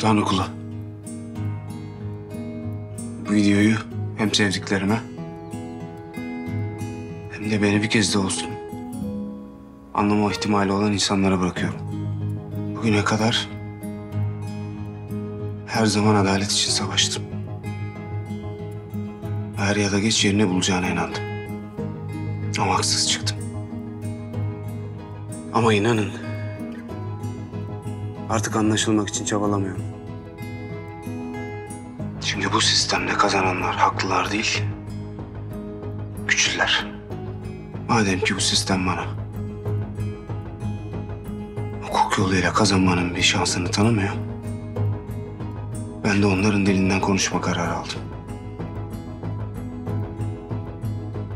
Mutlağın okulu. Bu videoyu hem sevdiklerime hem de beni bir kez de olsun anlama ihtimali olan insanlara bırakıyorum. Bugüne kadar her zaman adalet için savaştım. Her ya da geç yerini bulacağına inandım. Ama haksız çıktım. Ama inanın artık anlaşılmak için çabalamıyorum. Şimdi bu sistemde kazananlar haklılar değil, güçlüler. Madem ki bu sistem bana hukuk yoluyla kazanmanın bir şansını tanımıyor, ben de onların dilinden konuşma kararı aldım.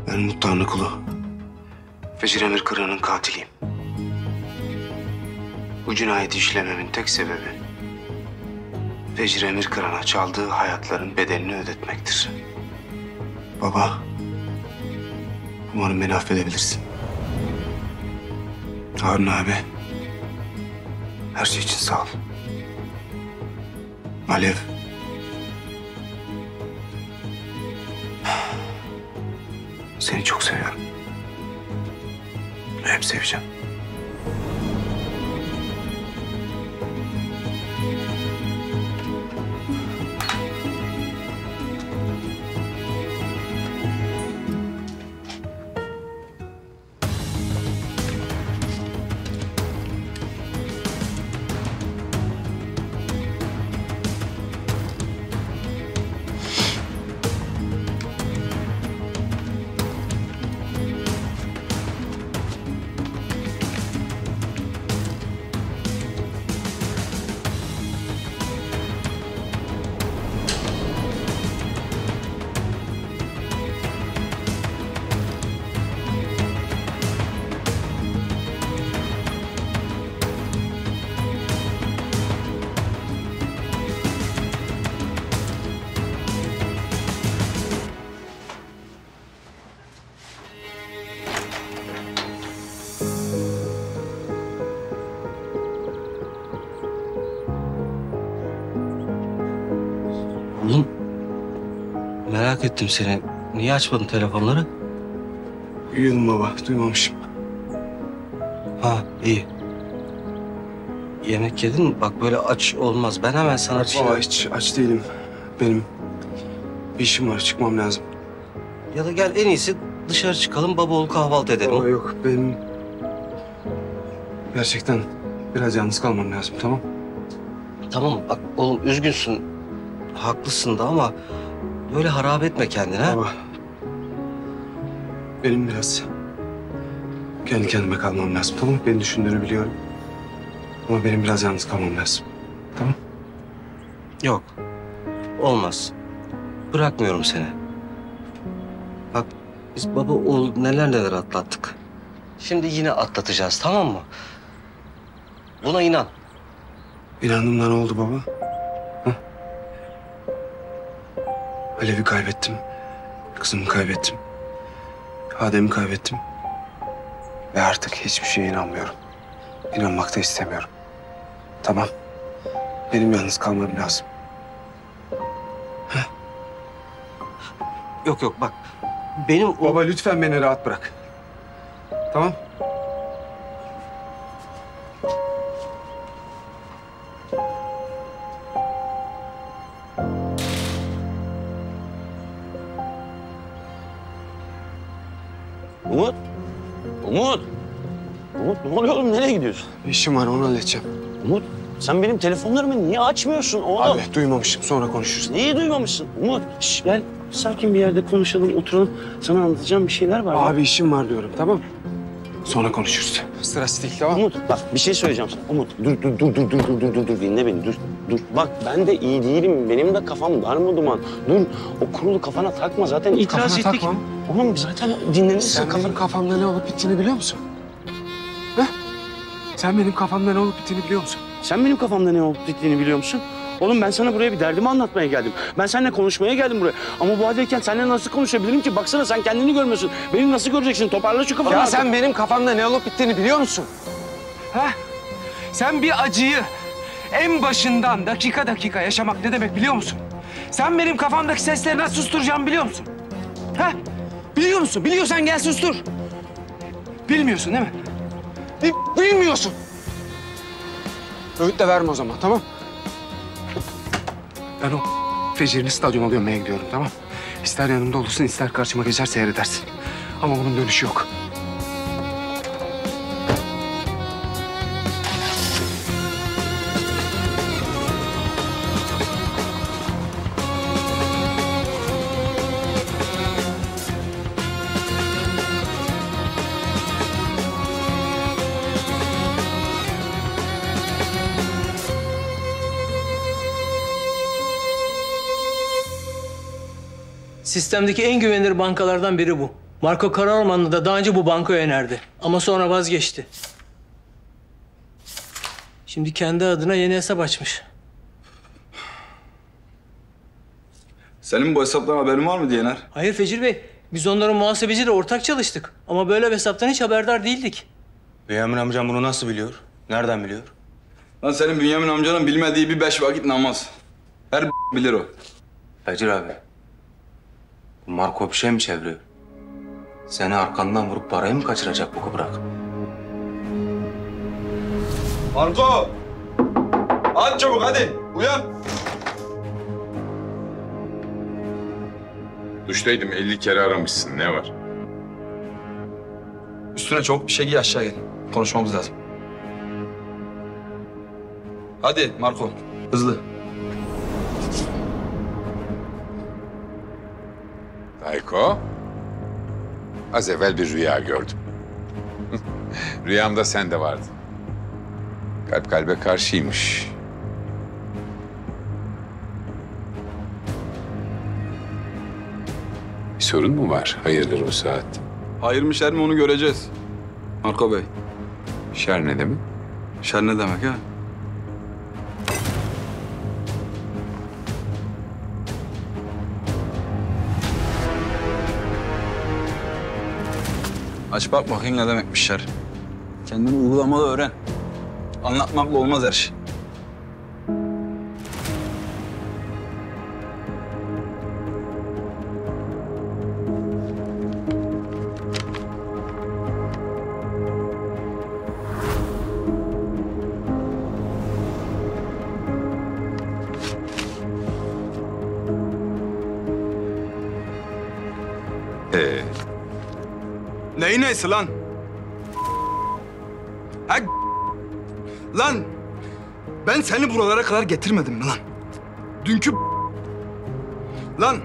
Ben Mutlu kulu. Fecir Emir Kıran'ın katiliyim. Bu cinayeti işlememin tek sebebi Fecir Emir Kıran'a çaldığı hayatların bedelini ödetmektir. Baba, umarım beni affedebilirsin. Harun abi, her şey için sağ ol. Alev, seni çok seviyorum. Hep seveceğim. Ettim seni. Niye açmadın telefonları? Uyuyordum baba, duymamışım. Ha iyi. Yemek yedin mi? Bak böyle aç olmaz. Ben hemen sana bir şey... Baba hiç aç değilim. Benim bir işim var, çıkmam lazım. Ya da gel en iyisi dışarı çıkalım baba oğul kahvaltı edelim. Baba yok, benim gerçekten biraz yalnız kalmam lazım, tamam? Tamam bak oğlum üzgünsün. Haklısın da ama böyle harap etme kendini ha. Baba, benim biraz kendi kendime kalmam lazım, tamam? Beni düşündüğünü biliyorum. Ama benim biraz yalnız kalmam lazım. Tamam? Yok. Olmaz. Bırakmıyorum seni. Bak biz baba oğul neler neler atlattık. Şimdi yine atlatacağız tamam mı? Buna inan. İnandım da ne oldu baba? Alev'i kaybettim. Kızımı kaybettim. Adem'i kaybettim. Ve artık hiçbir şeye inanmıyorum. İnanmak da istemiyorum. Tamam. Benim yalnız kalmam lazım. Yok yok bak. Benim. Baba lütfen beni rahat bırak. Tamam? Umut. Umut. Umut ne oluyor oğlum? Nereye gidiyorsun? İşim var onu halledeceğim. Umut sen benim telefonlarımı niye açmıyorsun oğlum? Abi duymamışım sonra konuşuruz. Neyi duymamışsın? Umut şş, gel sakin bir yerde konuşalım, oturalım. Sana anlatacağım bir şeyler var. Abi işim var diyorum tamam Sonra konuşuruz. Sırası değil tamam Umut bak bir şey söyleyeceğim sana. Umut dur dur dur dur dur dur dur dur dur dinle beni dur dur. Bak ben de iyi değilim. Benim de kafam dar mı duman. Dur o kurulu kafana takma zaten itiraz Kafana ettik. takmam. Oğlum zaten dinlenirsin Sen kafan. benim kafamda ne olup bittiğini biliyor musun? Heh? Sen benim kafamda ne olup bittiğini biliyor musun? Sen benim kafamda ne olup bittiğini biliyor musun? Oğlum ben sana buraya bir derdimi anlatmaya geldim. Ben seninle konuşmaya geldim buraya. Ama bu haldeyken seninle nasıl konuşabilirim ki? Baksana sen kendini görmüyorsun. Beni nasıl göreceksin? Toparla şu kafanı. Ya artık. sen benim kafamda ne olup bittiğini biliyor musun? Ha? Sen bir acıyı en başından dakika dakika yaşamak ne demek biliyor musun? Sen benim kafamdaki sesleri nasıl susturacağımı biliyor musun? Ha? Biliyor musun? Biliyorsan gel sustur. Bilmiyorsun değil mi? Bi- bilmiyorsun. Öğüt de verme o zaman tamam? Ben o fecirini stadyuma gömmeye gidiyorum tamam? İster yanımda olursun ister karşıma geçer seyredersin. Ama bunun dönüşü yok. Sistemdeki en güvenilir bankalardan biri bu. Marco Karaormanlı da daha önce bu bankoya önerdi. Ama sonra vazgeçti. Şimdi kendi adına yeni hesap açmış. Senin bu hesaptan haberin var mı Diyener? Hayır Fecir Bey, biz onların muhasebeciyle ortak çalıştık. Ama böyle bir hesaptan hiç haberdar değildik. Bünyamin amcam bunu nasıl biliyor? Nereden biliyor? Lan senin Bünyamin amcanın bilmediği bir beş vakit namaz. Her bilir o. Becir abi. Marco bir şey mi çeviriyor? Seni arkandan vurup parayı mı kaçıracak bu kıbrak? Marco! Aç çabuk hadi. Uyan. Duştaydım 50 kere aramışsın. Ne var? Üstüne çok bir şey giy aşağı gel. Konuşmamız lazım. Hadi Marco. Hızlı. Dayko. Az evvel bir rüya gördüm. Rüyamda sen de vardın. Kalp kalbe karşıymış. Bir sorun mu var? Hayırdır bu saatte? Hayır mı şer mi onu göreceğiz. Marco Bey. Şer ne demek? Şer ne demek ha? Aç bak bakayım ne demekmiş şer. Kendini uygulamalı öğren. Anlatmakla olmaz her şey. Neyse lan? Ha Lan ben seni buralara kadar getirmedim mi lan? Dünkü Lan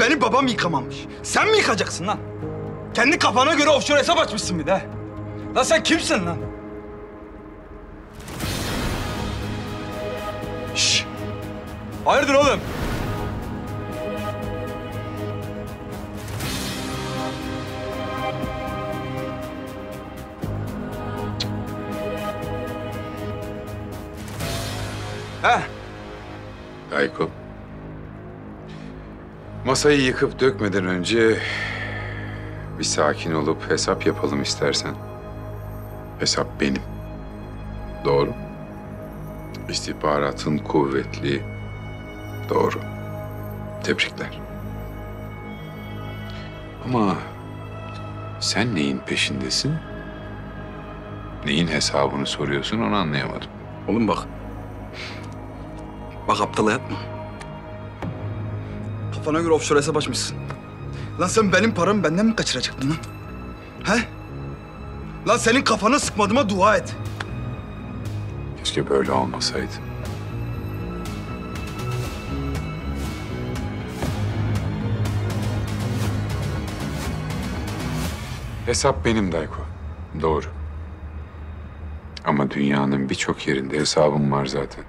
beni babam yıkamamış. Sen mi yıkacaksın lan? Kendi kafana göre offshore hesap açmışsın bir de. Lan sen kimsin lan? Şş. Hayırdır oğlum? Masayı yıkıp dökmeden önce bir sakin olup hesap yapalım istersen. Hesap benim. Doğru. İstihbaratın kuvvetli. Doğru. Tebrikler. Ama sen neyin peşindesin? Neyin hesabını soruyorsun onu anlayamadım. Oğlum bak. Bak aptala yapma. Kafana göre offshore hesap açmışsın. Lan sen benim paramı benden mi kaçıracaktın lan? He? Lan senin kafana sıkmadığıma dua et. Keşke böyle olmasaydı. Hesap benim Dayko. Doğru. Ama dünyanın birçok yerinde hesabım var zaten.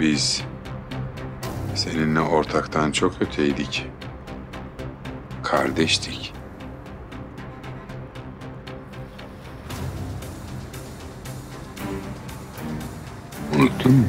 Biz seninle ortaktan çok öteydik. Kardeştik. Unuttun mu?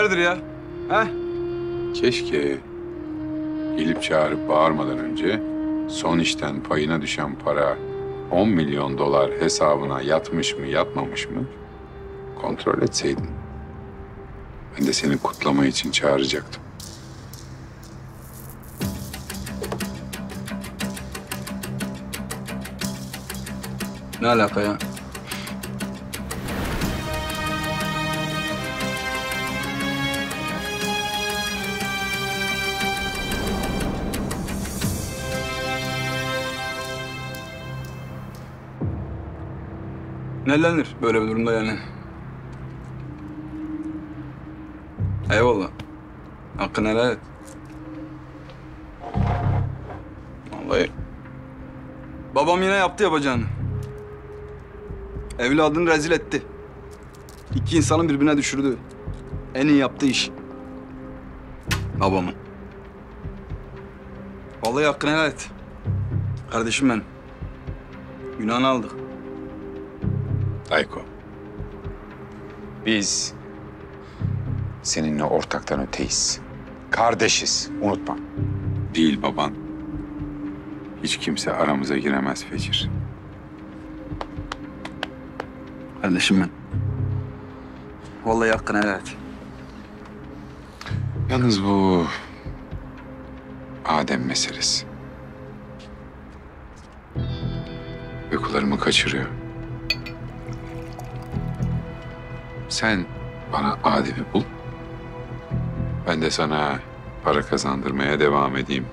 Hayırdır ya? He? Keşke gelip çağırıp bağırmadan önce son işten payına düşen para 10 milyon dolar hesabına yatmış mı yatmamış mı kontrol etseydin. Ben de seni kutlama için çağıracaktım. Ne alaka ya? Ne denir böyle bir durumda yani? Eyvallah. Hakkını helal et. Vallahi... Babam yine yaptı yapacağını. Evladını rezil etti. İki insanı birbirine düşürdü. En iyi yaptığı iş. Babamın. Vallahi hakkını helal et. Kardeşim benim. Günahını aldık. Dayko. Biz seninle ortaktan öteyiz. Kardeşiz, unutma. Değil baban. Hiç kimse aramıza giremez Fecir. Kardeşim ben. Vallahi hakkını helal et. Yalnız bu Adem meselesi. Uykularımı kaçırıyor. Sen bana Adem'i bul. Ben de sana para kazandırmaya devam edeyim.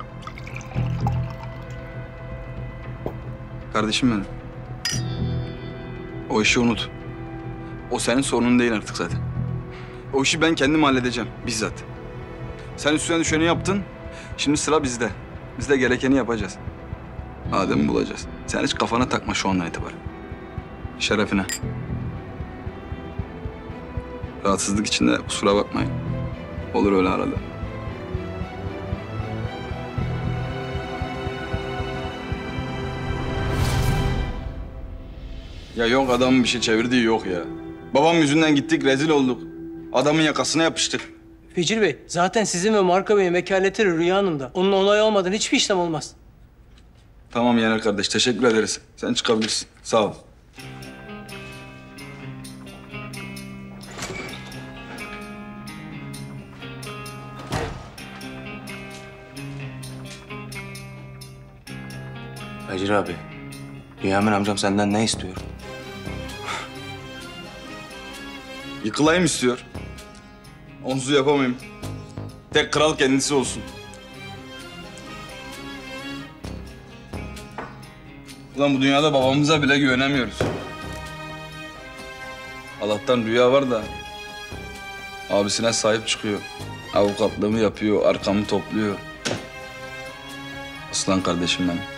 Kardeşim benim. O işi unut. O senin sorunun değil artık zaten. O işi ben kendim halledeceğim bizzat. Sen üstüne düşeni yaptın. Şimdi sıra bizde. Biz de gerekeni yapacağız. Adem'i bulacağız. Sen hiç kafana takma şu andan itibaren. Şerefine. Rahatsızlık içinde kusura bakmayın. Olur öyle arada. Ya yok adamın bir şey çevirdiği yok ya. Babam yüzünden gittik rezil olduk. Adamın yakasına yapıştık. Ficil Bey, zaten sizin ve Marco Bey'in vekaletleri Rüya Hanım'da. Onun onayı olmadan hiçbir işlem olmaz. Tamam Yener kardeş teşekkür ederiz. Sen çıkabilirsin. Sağ ol. Hacır abi, Bünyamin amcam senden ne istiyor? Yıkılayım istiyor. Onsuz yapamayayım. Tek kral kendisi olsun. Ulan bu dünyada babamıza bile güvenemiyoruz. Allah'tan rüya var da abisine sahip çıkıyor. Avukatlığımı yapıyor, arkamı topluyor. Aslan kardeşim benim.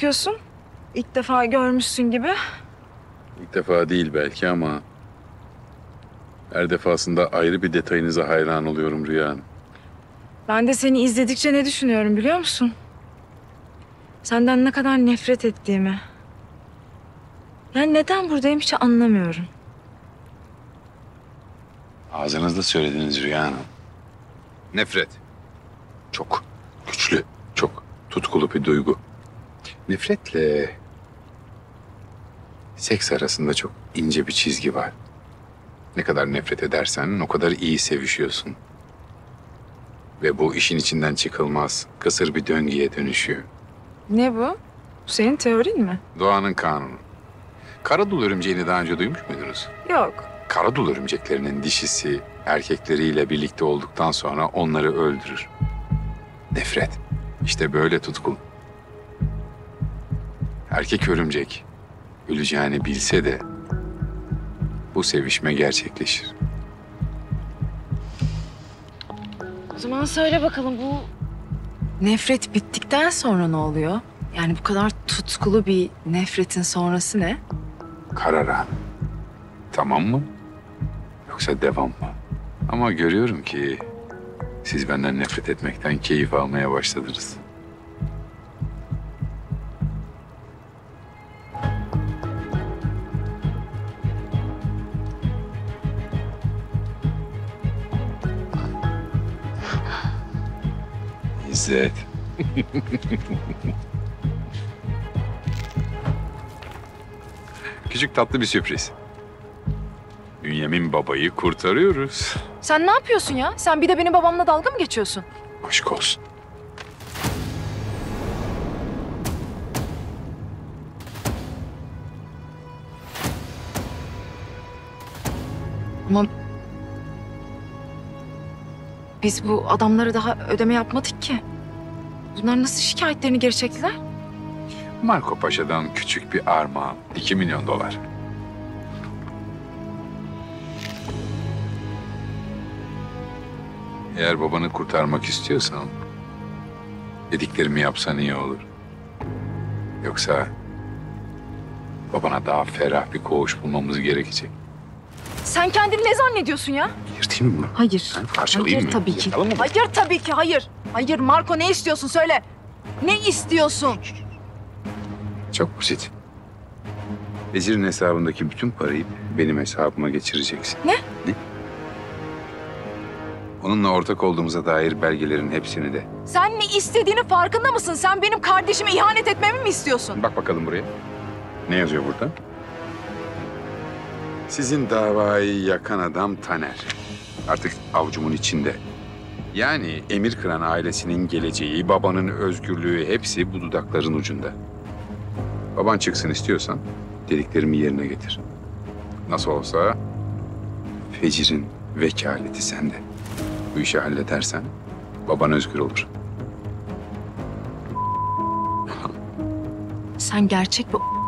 Bakıyorsun? İlk defa görmüşsün gibi. İlk defa değil belki ama her defasında ayrı bir detayınıza hayran oluyorum Rüya Hanım. Ben de seni izledikçe ne düşünüyorum biliyor musun? Senden ne kadar nefret ettiğimi. Yani neden buradayım hiç anlamıyorum. Ağzınızda söylediğiniz Rüya Hanım. Nefret. Çok güçlü, çok tutkulu bir duygu. Nefretle seks arasında çok ince bir çizgi var. Ne kadar nefret edersen o kadar iyi sevişiyorsun. Ve bu işin içinden çıkılmaz, kısır bir döngüye dönüşüyor. Ne bu? Senin teorin mi? Doğanın kanunu. Karadul örümceğini daha önce duymuş muydunuz? Yok. Karadul örümceklerinin dişisi erkekleriyle birlikte olduktan sonra onları öldürür. Nefret. İşte böyle tutkul. Erkek örümcek öleceğini bilse de bu sevişme gerçekleşir. O zaman söyle bakalım bu nefret bittikten sonra ne oluyor? Yani bu kadar tutkulu bir nefretin sonrası ne? Karar anı. Tamam mı? Yoksa devam mı? Ama görüyorum ki siz benden nefret etmekten keyif almaya başladınız. İzzet. Küçük tatlı bir sürpriz. Bünyamin babayı kurtarıyoruz. Sen ne yapıyorsun ya? Sen bir de benim babamla dalga mı geçiyorsun? Aşk olsun. Ama biz bu adamlara daha ödeme yapmadık ki. Bunlar nasıl şikayetlerini geri çektiler? Marco Paşa'dan küçük bir armağan. 2 milyon dolar. Eğer babanı kurtarmak istiyorsan dediklerimi yapsan iyi olur. Yoksa babana daha ferah bir koğuş bulmamız gerekecek. Sen kendini ne zannediyorsun ya? Yırtayım mı? Hayır. Ben parçalayayım Hayır mı? tabii ki. Yırtalım mı? Hayır tabii ki hayır. Hayır Marco ne istiyorsun söyle. Ne istiyorsun? Çok basit. Vezir'in hesabındaki bütün parayı benim hesabıma geçireceksin. Ne? Ne? Onunla ortak olduğumuza dair belgelerin hepsini de. Sen ne istediğini farkında mısın? Sen benim kardeşime ihanet etmemi mi istiyorsun? Bak bakalım buraya. Ne yazıyor burada? Sizin davayı yakan adam Taner. Artık avucumun içinde. Yani Emir Kıran ailesinin geleceği, babanın özgürlüğü hepsi bu dudakların ucunda. Baban çıksın istiyorsan dediklerimi yerine getir. Nasıl olsa Fecir'in vekaleti sende. Bu işi halledersen baban özgür olur. Sen gerçek bir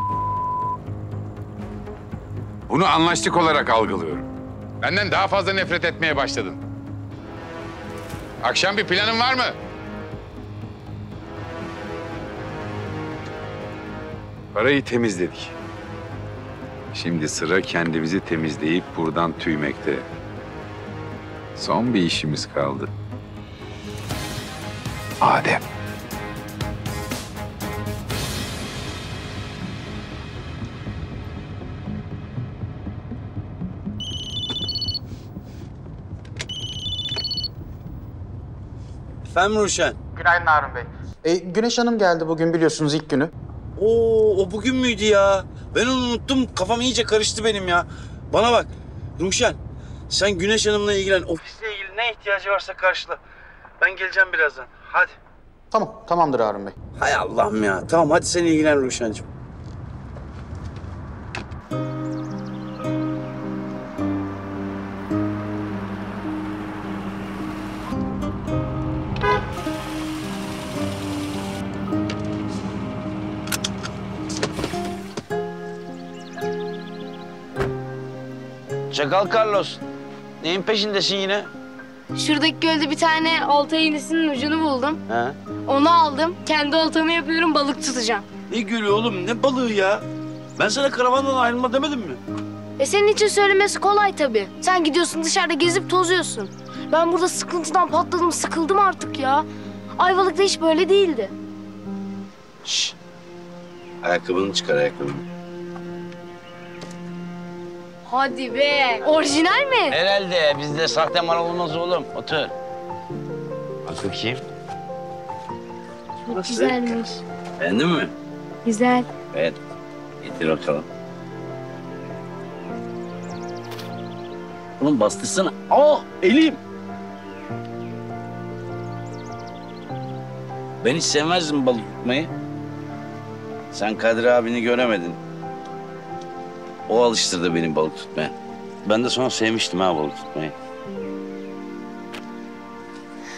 Bunu anlaştık olarak algılıyorum. Benden daha fazla nefret etmeye başladın. Akşam bir planın var mı? Parayı temizledik. Şimdi sıra kendimizi temizleyip buradan tüymekte. Son bir işimiz kaldı. Adem. Efendim Ruşen? Günaydın Harun Bey. E, Güneş Hanım geldi bugün biliyorsunuz ilk günü. Oo, o bugün müydü ya? Ben onu unuttum. Kafam iyice karıştı benim ya. Bana bak. Ruşen, sen Güneş Hanım'la ilgilen. Ofisle ilgili ne ihtiyacı varsa karşıla. Ben geleceğim birazdan. Hadi. Tamam, tamamdır Harun Bey. Hay Allah'ım ya. Tamam hadi sen ilgilen Ruşen'cim. Çakal Carlos. Neyin peşindesin yine? Şuradaki gölde bir tane olta iğnesinin ucunu buldum. He? Onu aldım. Kendi oltamı yapıyorum, balık tutacağım. Ne gülü oğlum? Ne balığı ya? Ben sana karavandan ayrılma demedim mi? E senin için söylemesi kolay tabii. Sen gidiyorsun dışarıda gezip tozuyorsun. Ben burada sıkıntıdan patladım, sıkıldım artık ya. Ayvalık'ta hiç böyle değildi. Şşş. Ayakkabını çıkar ayakkabını. Hadi be. Orijinal mi? Herhalde bizde sahte mal olmaz oğlum. Otur. Bak bakayım. Çok güzelmiş. Beğendin mi? Güzel. Evet. Getir bakalım. Oğlum bastırsana. Aa elim. Ben hiç sevmezdim balık tutmayı. Sen Kadir abini göremedin. O alıştırdı beni balık tutmaya. Ben de sonra sevmiştim ha balık tutmayı.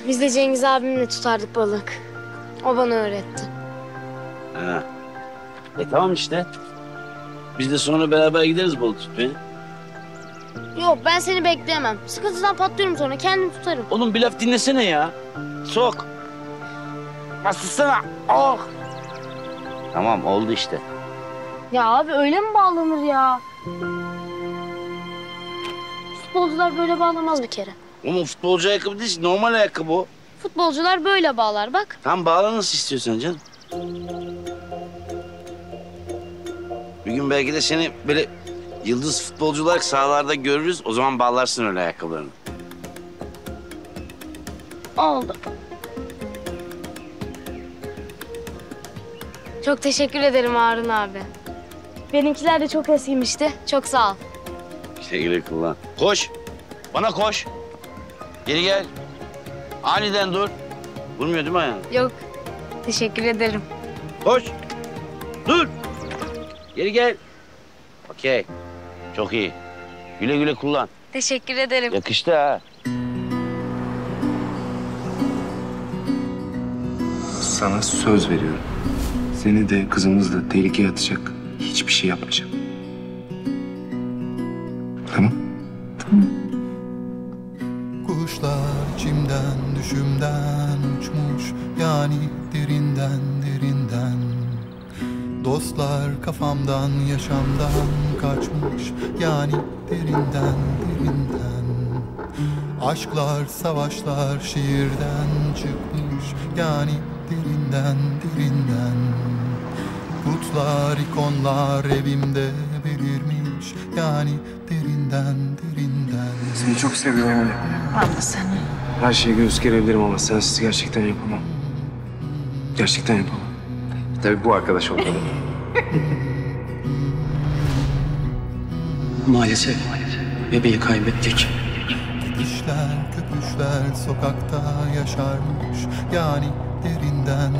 Biz de Cengiz abimle tutardık balık. O bana öğretti. Ha. E tamam işte. Biz de sonra beraber gideriz balık tutmaya. Yok ben seni bekleyemem. Sıkıntıdan patlıyorum sonra kendim tutarım. Oğlum bir laf dinlesene ya. Sok. yapma sussana. Oh. Tamam oldu işte. Ya abi öyle mi bağlanır ya? Futbolcular böyle bağlamaz bir kere. Ama futbolcu ayakkabı değil normal ayakkabı o. Futbolcular böyle bağlar bak. Tam bağla nasıl istiyorsan canım. Bir gün belki de seni böyle yıldız futbolcu olarak sahalarda görürüz. O zaman bağlarsın öyle ayakkabılarını. Oldu. Çok teşekkür ederim Harun abi. Benimkiler de çok eskimişti. Çok sağ ol. Güle kullan. Koş. Bana koş. Geri gel. Aniden dur. Vurmuyor değil mi ayağını? Yok. Teşekkür ederim. Koş. Dur. Geri gel. Okey. Çok iyi. Güle güle kullan. Teşekkür ederim. Yakıştı ha. Sana söz veriyorum. Seni de kızımızı da tehlikeye atacak hiçbir şey yapmayacağım. Tamam? Kuşlar içimden düşümden uçmuş yani derinden derinden Dostlar kafamdan yaşamdan kaçmış yani derinden derinden Aşklar savaşlar şiirden çıkmış yani derinden Putlar ikonlar evimde belirmiş yani derinden derinden Seni çok seviyorum. Ben de seni. Her şeyi göğüs gerebilirim ama sensiz gerçekten yapamam. Gerçekten yapamam. Tabii bu arkadaş olmalı. Maalesef bebeği kaybettik. İşler köpüşler sokakta yaşarmış yani derinden derinden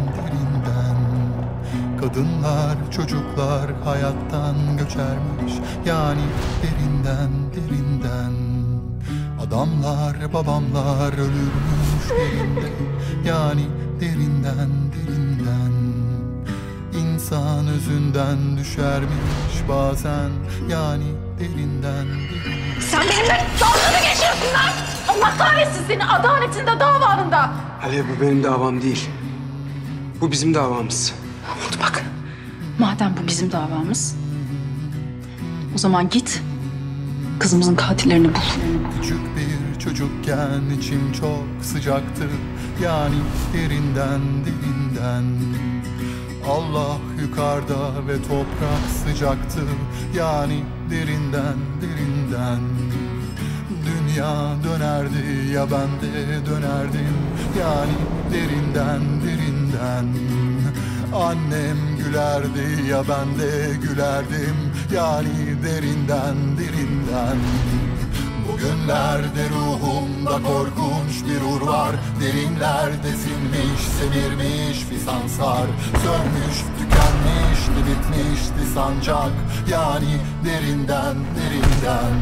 Kadınlar çocuklar hayattan göçermiş yani derinden derinden Adamlar babamlar ölürmüş derinde yani derinden derinden İnsan özünden düşermiş bazen yani derinden derinden Sen benimle dalga mı geçiyorsun lan? Allah kahretsin seni adaletinde davanında. Ali bu benim davam değil. Bu bizim davamız. Madem bu bizim davamız. O zaman git. Kızımızın katillerini bul. Küçük bir çocukken içim çok sıcaktı Yani derinden derinden Allah yukarıda ve toprak sıcaktı Yani derinden derinden Dünya dönerdi ya ben de dönerdim Yani derinden derinden Annem gülerdi ya ben de gülerdim. Yani derinden derinden. Bugünlerde ruhumda korkunç bir ur var. Derinlerde sinmiş, semirmiş fisanslar Sönmüş, tükenmişti, bitmişti sancak. Yani derinden, derinden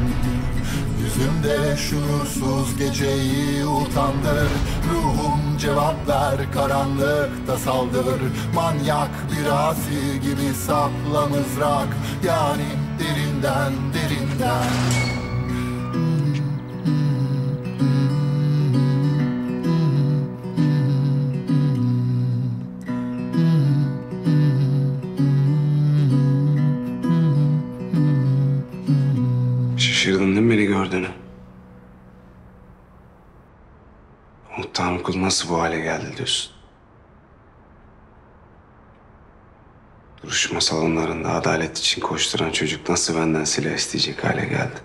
Yüzümde şuursuz geceyi utandır. Ruhum cevap ver karanlıkta saldır. Manyak bir asi gibi sapla mızrak. Yani derinden derinden nasıl bu hale geldi diyorsun? Duruşma salonlarında adalet için koşturan çocuk nasıl benden silah isteyecek hale geldi?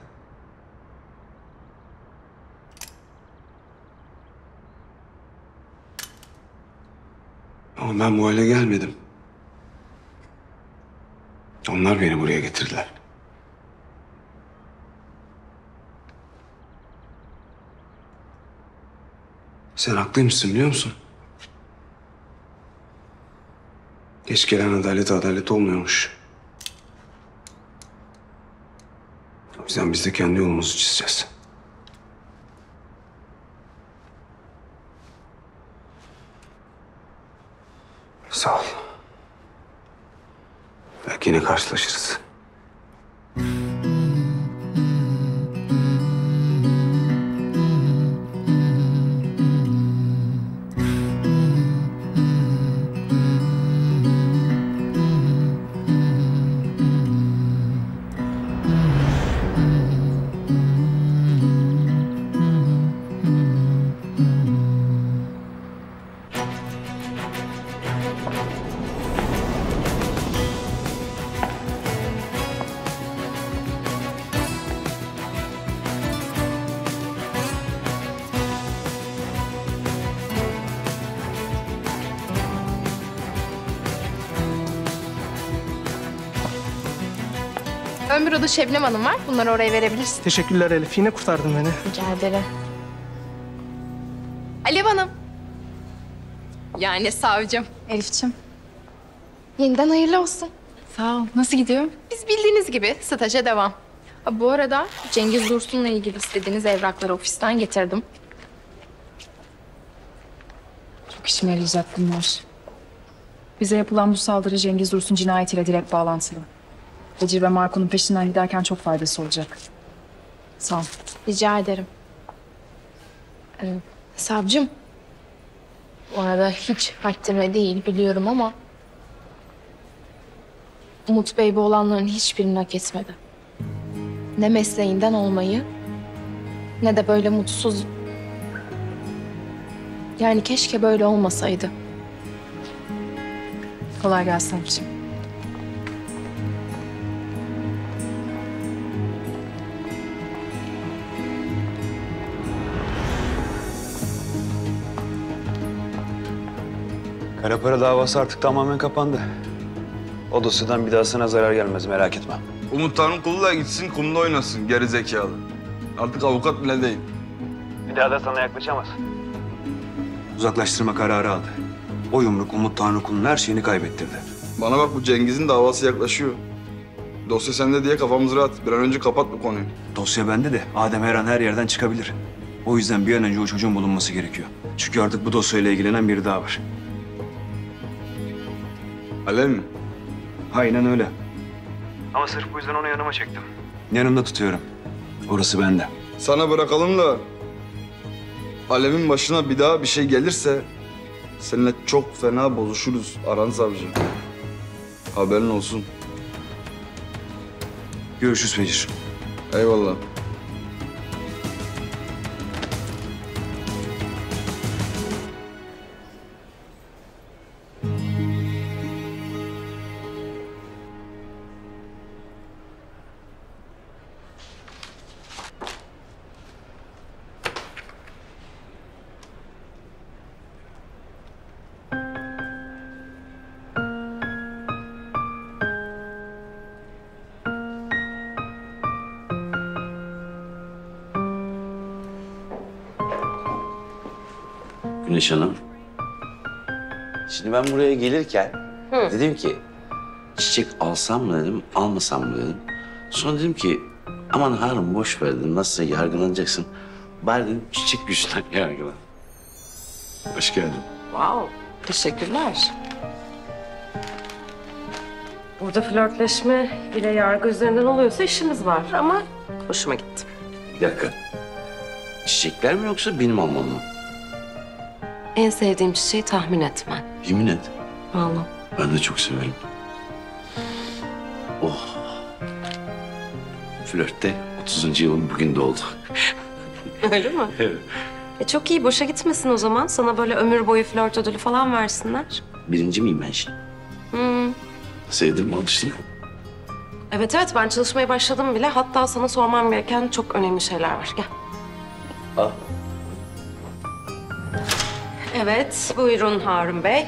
Ama ben bu hale gelmedim. Onlar beni buraya getirdiler. Sen haklıymışsın biliyor musun? Geç gelen adalet adalet olmuyormuş. O yüzden biz de kendi yolumuzu çizeceğiz. Sağ ol. Belki yine karşılaşırız. Şebnem Hanım var. Bunları oraya verebilirsin. Teşekkürler Elif. Yine kurtardın beni. Rica ederim. Alev Hanım. Yani savcım. Elif'ciğim. Yeniden hayırlı olsun. Sağ ol. Nasıl gidiyor? Biz bildiğiniz gibi staja devam. Ha, bu arada Cengiz Dursun'la ilgili istediğiniz evrakları ofisten getirdim. Çok işime yarayacak bunlar. Bize yapılan bu saldırı Cengiz Dursun cinayetiyle direkt bağlantılı. Becir ve Marco'nun peşinden giderken çok faydası olacak. Sağ ol. Rica ederim. Ee, savcım. Bu arada hiç haddime değil biliyorum ama... Umut Bey bu olanların hiçbirini hak etmedi. Ne mesleğinden olmayı ne de böyle mutsuz. Yani keşke böyle olmasaydı. Kolay gelsin Elif'ciğim. Kara para davası artık tamamen kapandı. O dosyadan bir daha sana zarar gelmez merak etme. Umut Tanrı kulu da gitsin kumda oynasın geri zekalı. Artık avukat bile değil. Bir daha da sana yaklaşamaz. Uzaklaştırma kararı aldı. O yumruk Umut Tanrıkul'un her şeyini kaybettirdi. Bana bak bu Cengiz'in davası yaklaşıyor. Dosya sende diye kafamız rahat. Bir an önce kapat bu konuyu. Dosya bende de Adem her an her yerden çıkabilir. O yüzden bir an önce o çocuğun bulunması gerekiyor. Çünkü artık bu dosyayla ilgilenen biri daha var. Alev mi? Aynen öyle. Ama sırf bu yüzden onu yanıma çektim. Yanımda tutuyorum. Orası bende. Sana bırakalım da Alev'in başına bir daha bir şey gelirse seninle çok fena bozuşuruz Aran Savcı. Haberin olsun. Görüşürüz Becir. Eyvallah. Güneş Hanım. Şimdi ben buraya gelirken dedim ki çiçek alsam mı dedim, almasam mı dedim. Sonra dedim ki aman Harun boş ver dedim, nasılsa yargılanacaksın. Bari dedim çiçek yüzünden yargılan. Hoş geldin. Wow, teşekkürler. Burada flörtleşme bile yargı üzerinden oluyorsa işimiz var ama hoşuma gitti. Bir dakika. Çiçekler mi yoksa benim almam mı? En sevdiğim çiçeği tahmin etmen. Yemin et. Vallahi. Ben de çok severim. Oh. Flörtte 30. yılım bugün doldu. Öyle mi? Evet. E çok iyi, boşa gitmesin o zaman. Sana böyle ömür boyu flört ödülü falan versinler. Birinci miyim ben şimdi? Hmm. Sevdim mi alıştın mı? Evet evet, ben çalışmaya başladım bile. Hatta sana sormam gereken çok önemli şeyler var. Gel. Evet, buyurun Harun Bey.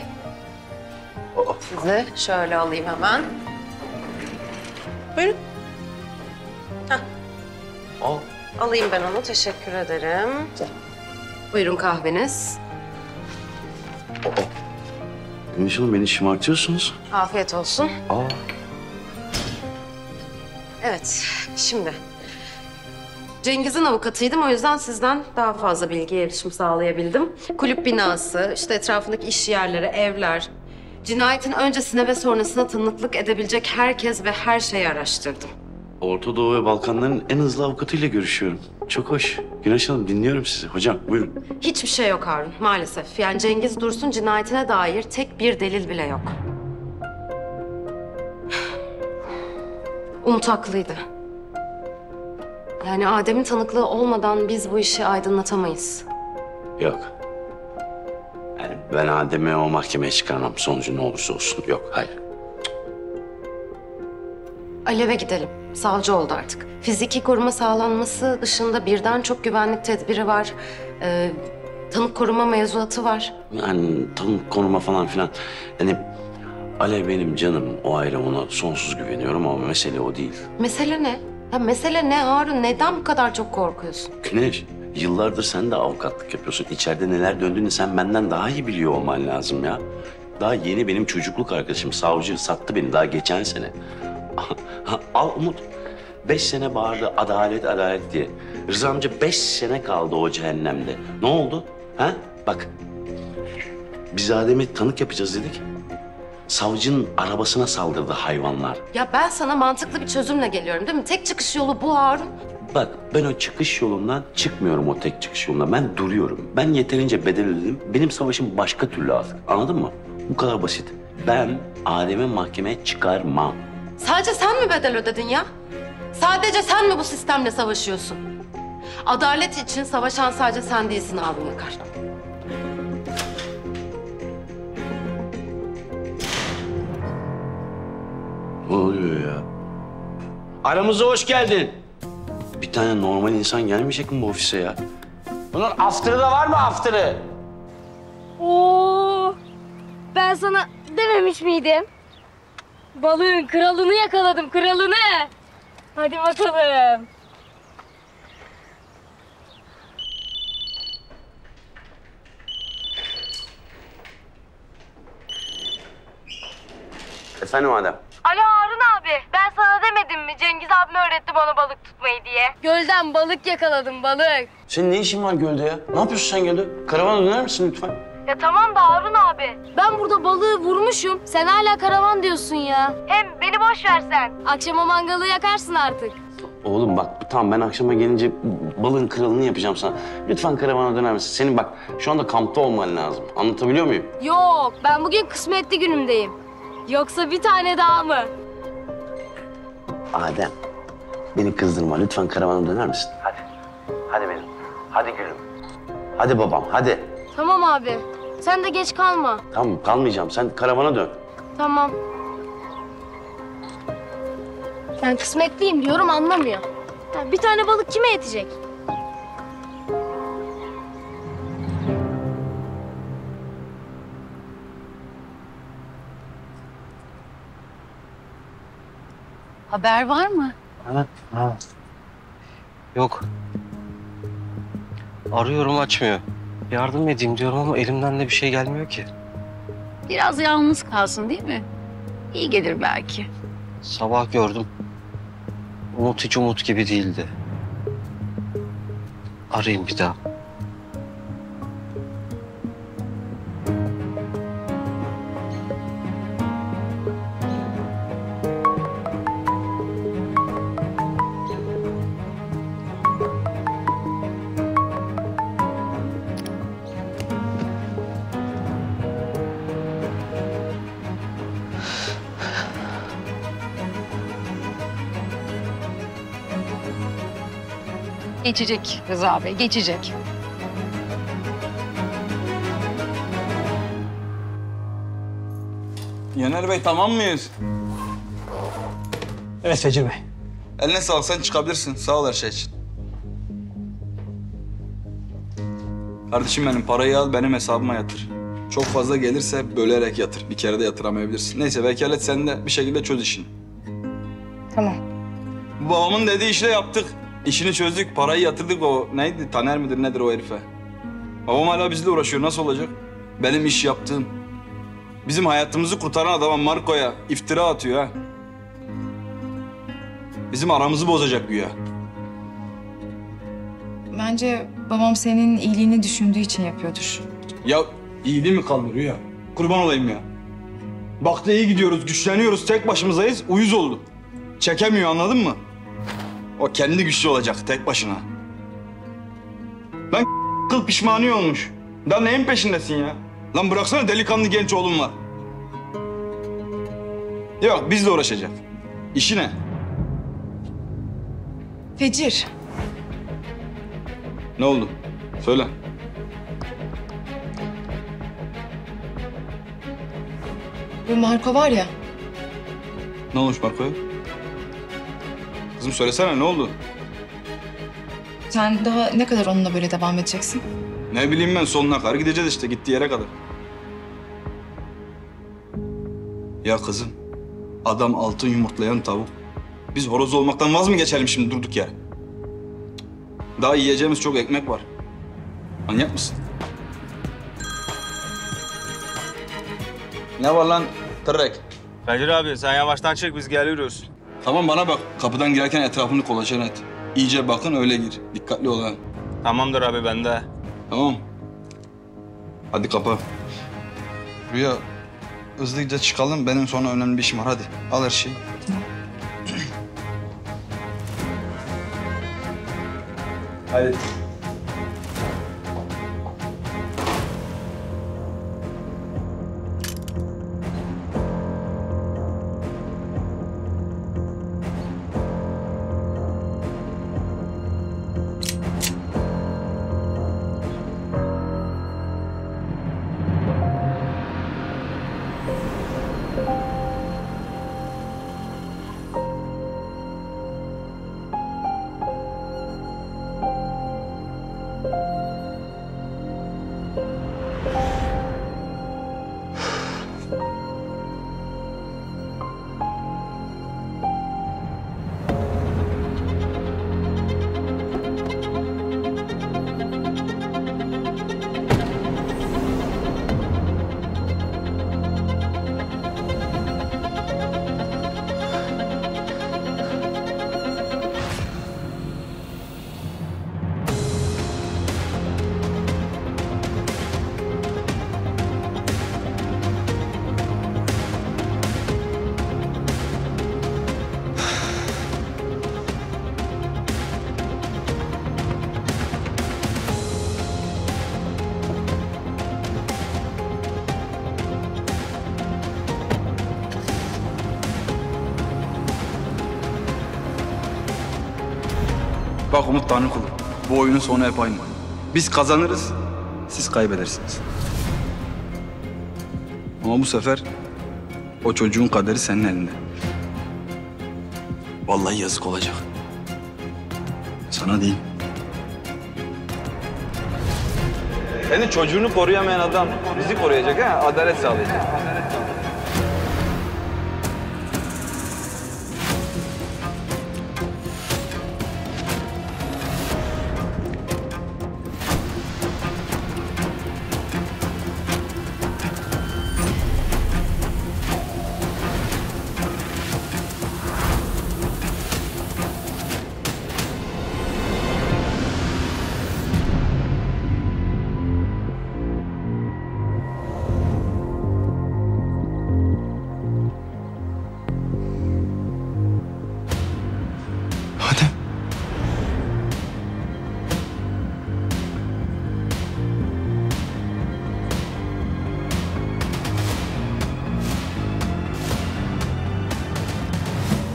Sizi şöyle alayım hemen. Buyurun. Hah. Al. Alayım ben onu, teşekkür ederim. Buyurun kahveniz. Güneş Hanım beni şımartıyorsunuz. Afiyet olsun. Aa. Evet, şimdi. Cengiz'in avukatıydım. O yüzden sizden daha fazla bilgiye erişim sağlayabildim. Kulüp binası, işte etrafındaki iş yerleri, evler... Cinayetin öncesine ve sonrasına tanıklık edebilecek herkes ve her şeyi araştırdım. Orta Doğu ve Balkanların en hızlı avukatıyla görüşüyorum. Çok hoş. Güneş Hanım dinliyorum sizi. Hocam buyurun. Hiçbir şey yok Harun maalesef. Yani Cengiz Dursun cinayetine dair tek bir delil bile yok. Umut haklıydı. Yani Adem'in tanıklığı olmadan biz bu işi aydınlatamayız. Yok. Yani ben Adem'i o mahkemeye çıkaramam. Sonucu ne olursa olsun. Yok, hayır. Alev'e gidelim. Savcı oldu artık. Fiziki koruma sağlanması dışında birden çok güvenlik tedbiri var. Ee, tanık koruma mevzuatı var. Yani tam konuma falan filan. Yani Alev benim canım. O ayrı ona sonsuz güveniyorum ama mesele o değil. Mesele ne? Ya mesele ne Harun? Neden bu kadar çok korkuyorsun? Güneş, yıllardır sen de avukatlık yapıyorsun. İçeride neler döndüğünü sen benden daha iyi biliyor olman lazım ya. Daha yeni benim çocukluk arkadaşım savcı sattı beni daha geçen sene. Al Umut. Beş sene bağırdı adalet adalet diye. Rıza amca beş sene kaldı o cehennemde. Ne oldu? Ha? Bak. Biz Adem'i tanık yapacağız dedik. Savcının arabasına saldırdı hayvanlar. Ya ben sana mantıklı bir çözümle geliyorum değil mi? Tek çıkış yolu bu Harun. Bak ben o çıkış yolundan çıkmıyorum o tek çıkış yolundan. Ben duruyorum. Ben yeterince bedel ödedim. Benim savaşım başka türlü artık. Anladın mı? Bu kadar basit. Ben Adem'i mahkemeye çıkarmam. Sadece sen mi bedel ödedin ya? Sadece sen mi bu sistemle savaşıyorsun? Adalet için savaşan sadece sen değilsin Harun Yakar. Ne oluyor ya? Aramıza hoş geldin. Bir tane normal insan gelmeyecek mi bu ofise ya? Bunun after'ı da var mı after'ı? Oo, ben sana dememiş miydim? Balığın kralını yakaladım, kralını. Hadi bakalım. Efendim Adem. Alo Harun abi, ben sana demedim mi? Cengiz abim öğretti bana balık tutmayı diye. Gölden balık yakaladım, balık. Senin ne işin var gölde ya? Ne yapıyorsun sen gölde? Karavana döner misin lütfen? Ya tamam da Harun abi. Ben burada balığı vurmuşum. Sen hala karavan diyorsun ya. Hem beni boş ver sen. Akşama mangalı yakarsın artık. Oğlum bak tamam ben akşama gelince balığın kralını yapacağım sana. Lütfen karavana döner misin? Senin bak şu anda kampta olman lazım. Anlatabiliyor muyum? Yok, ben bugün kısmetli günümdeyim. Yoksa bir tane daha mı? Adem beni kızdırma. Lütfen karavana döner misin? Hadi. Hadi benim. Hadi gülüm. Hadi babam hadi. Tamam abi. Sen de geç kalma. Tamam kalmayacağım. Sen karavana dön. Tamam. Ben kısmetliyim diyorum anlamıyor. Ya bir tane balık kime yetecek? Haber var mı? Evet. Ha. Yok. Arıyorum açmıyor. Yardım edeyim diyorum ama elimden de bir şey gelmiyor ki. Biraz yalnız kalsın değil mi? İyi gelir belki. Sabah gördüm. Umut hiç umut gibi değildi. Arayayım bir daha. Geçecek Rıza Bey, geçecek. Yener Bey tamam mıyız? Evet Fecir Bey. Eline sağlık sen çıkabilirsin. Sağ ol her şey için. Kardeşim benim parayı al benim hesabıma yatır. Çok fazla gelirse bölerek yatır. Bir kere de yatıramayabilirsin. Neyse vekalet sende bir şekilde çöz işini. Tamam. Babamın dediği işi de yaptık. İşini çözdük, parayı yatırdık o neydi? Taner midir nedir o herife? Babam hala bizle uğraşıyor. Nasıl olacak? Benim iş yaptığım. Bizim hayatımızı kurtaran adama Marco'ya iftira atıyor ha. Bizim aramızı bozacak güya. Bence babam senin iyiliğini düşündüğü için yapıyordur. Ya iyiliği mi kaldırıyor ya? Kurban olayım ya. Baktı iyi gidiyoruz, güçleniyoruz, tek başımızayız, uyuz oldu. Çekemiyor anladın mı? O kendi güçlü olacak tek başına. Lan kıl pişmani olmuş. Daha neyin peşindesin ya? Lan bıraksana delikanlı genç oğlum var. Yok bizle uğraşacak. İşi ne? Fecir. Ne oldu? Söyle. Bu Marco var ya. Ne olmuş Marco'ya? Kızım söylesene ne oldu? Sen daha ne kadar onunla böyle devam edeceksin? Ne bileyim ben sonuna kadar gideceğiz işte gittiği yere kadar. Ya kızım, adam altın yumurtlayan tavuk. Biz horoz olmaktan vaz mı geçelim şimdi durduk yere? Daha yiyeceğimiz çok ekmek var. Manyak mısın? Ne var lan tırrek? Kadir abi sen yavaştan çık biz geliyoruz. Tamam bana bak. Kapıdan girerken etrafını kolaçan et. İyice bakın öyle gir. Dikkatli ol ha. Tamamdır abi bende. Tamam. Hadi kapa. Rüya hızlıca çıkalım. Benim sonra önemli bir işim var. Hadi al her şeyi. Hadi. Bak Umut Tanrıkulu. Bu oyunun sonu hep aynı. Biz kazanırız, siz kaybedersiniz. Ama bu sefer o çocuğun kaderi senin elinde. Vallahi yazık olacak. Sana değil. Senin çocuğunu koruyamayan adam bizi koruyacak ha, adalet sağlayacak.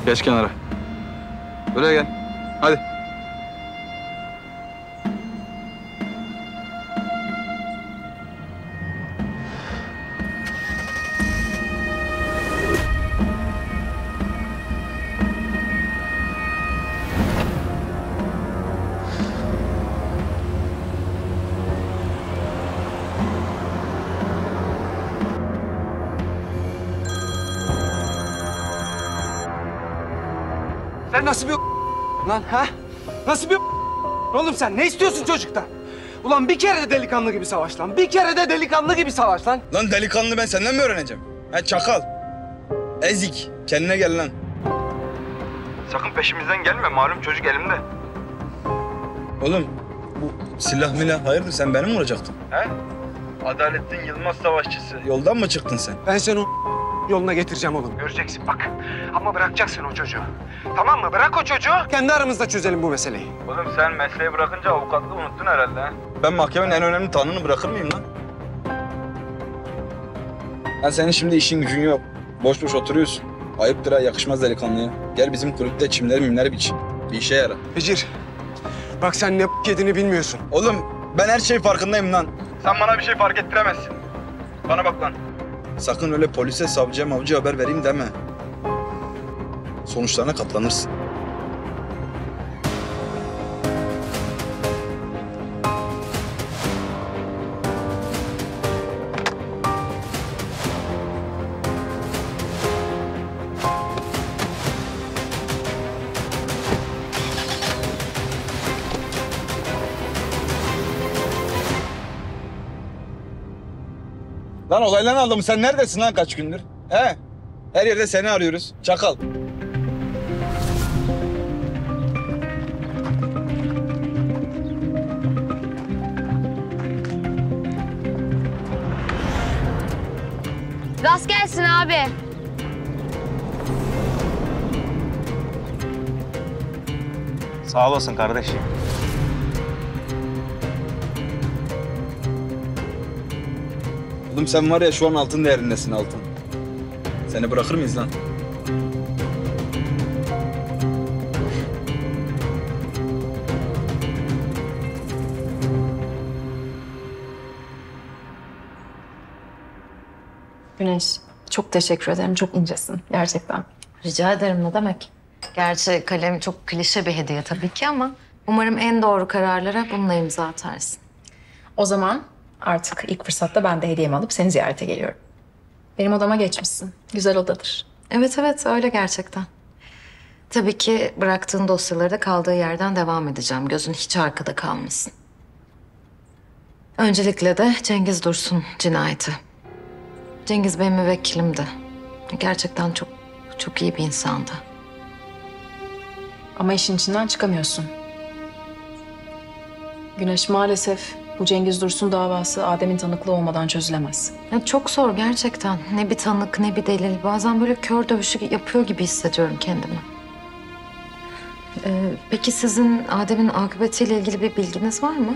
Geç kenara. Buraya gel. Sen nasıl bir lan ha? Nasıl bir Oğlum sen ne istiyorsun çocuktan? Ulan bir kere de delikanlı gibi savaş lan. Bir kere de delikanlı gibi savaş lan. Lan delikanlı ben senden mi öğreneceğim? Ha çakal. Ezik. Kendine gel lan. Sakın peşimizden gelme. Malum çocuk elimde. Oğlum bu silah milah hayırdır sen beni mi vuracaktın? He? Adalettin Yılmaz Savaşçısı. Yoldan mı çıktın sen? Ben seni o yoluna getireceğim oğlum. Göreceksin bak. Ama bırakacaksın o çocuğu. Tamam mı? Bırak o çocuğu. Kendi aramızda çözelim bu meseleyi. Oğlum sen mesleği bırakınca avukatlığı unuttun herhalde ha? Ben mahkemenin en önemli tanığını bırakır mıyım lan? Ha senin şimdi işin gücün yok. Boş boş oturuyorsun. Ayıptır ha yakışmaz delikanlıya. Gel bizim kulüpte çimleri mimleri biç. Bir işe yara. Becir. Bak sen ne yediğini bilmiyorsun. Oğlum ben her şey farkındayım lan. Sen bana bir şey fark ettiremezsin. Bana bak lan. Sakın öyle polise, savcıya, mavcıya haber vereyim deme. Sonuçlarına katlanırsın. Lan olaylan aldım. Sen neredesin lan kaç gündür? He? Her yerde seni arıyoruz. Çakal. Rast gelsin abi. Sağ olasın kardeşim. Oğlum sen var ya şu an altın değerindesin altın. Seni bırakır mıyız lan? Güneş çok teşekkür ederim. Çok incesin gerçekten. Rica ederim ne demek. Gerçi kalem çok klişe bir hediye tabii ki ama umarım en doğru kararlara bununla imza atarsın. O zaman artık ilk fırsatta ben de hediyemi alıp seni ziyarete geliyorum. Benim odama geçmişsin. Güzel odadır. Evet evet öyle gerçekten. Tabii ki bıraktığın dosyaları da kaldığı yerden devam edeceğim. Gözün hiç arkada kalmasın. Öncelikle de Cengiz Dursun cinayeti. Cengiz benim müvekkilimdi. Gerçekten çok çok iyi bir insandı. Ama işin içinden çıkamıyorsun. Güneş maalesef bu Cengiz Dursun davası Adem'in tanıklığı olmadan çözülemez. Ya çok zor gerçekten. Ne bir tanık ne bir delil. Bazen böyle kör dövüşü yapıyor gibi hissediyorum kendimi. Ee, peki sizin Adem'in akıbetiyle ilgili bir bilginiz var mı?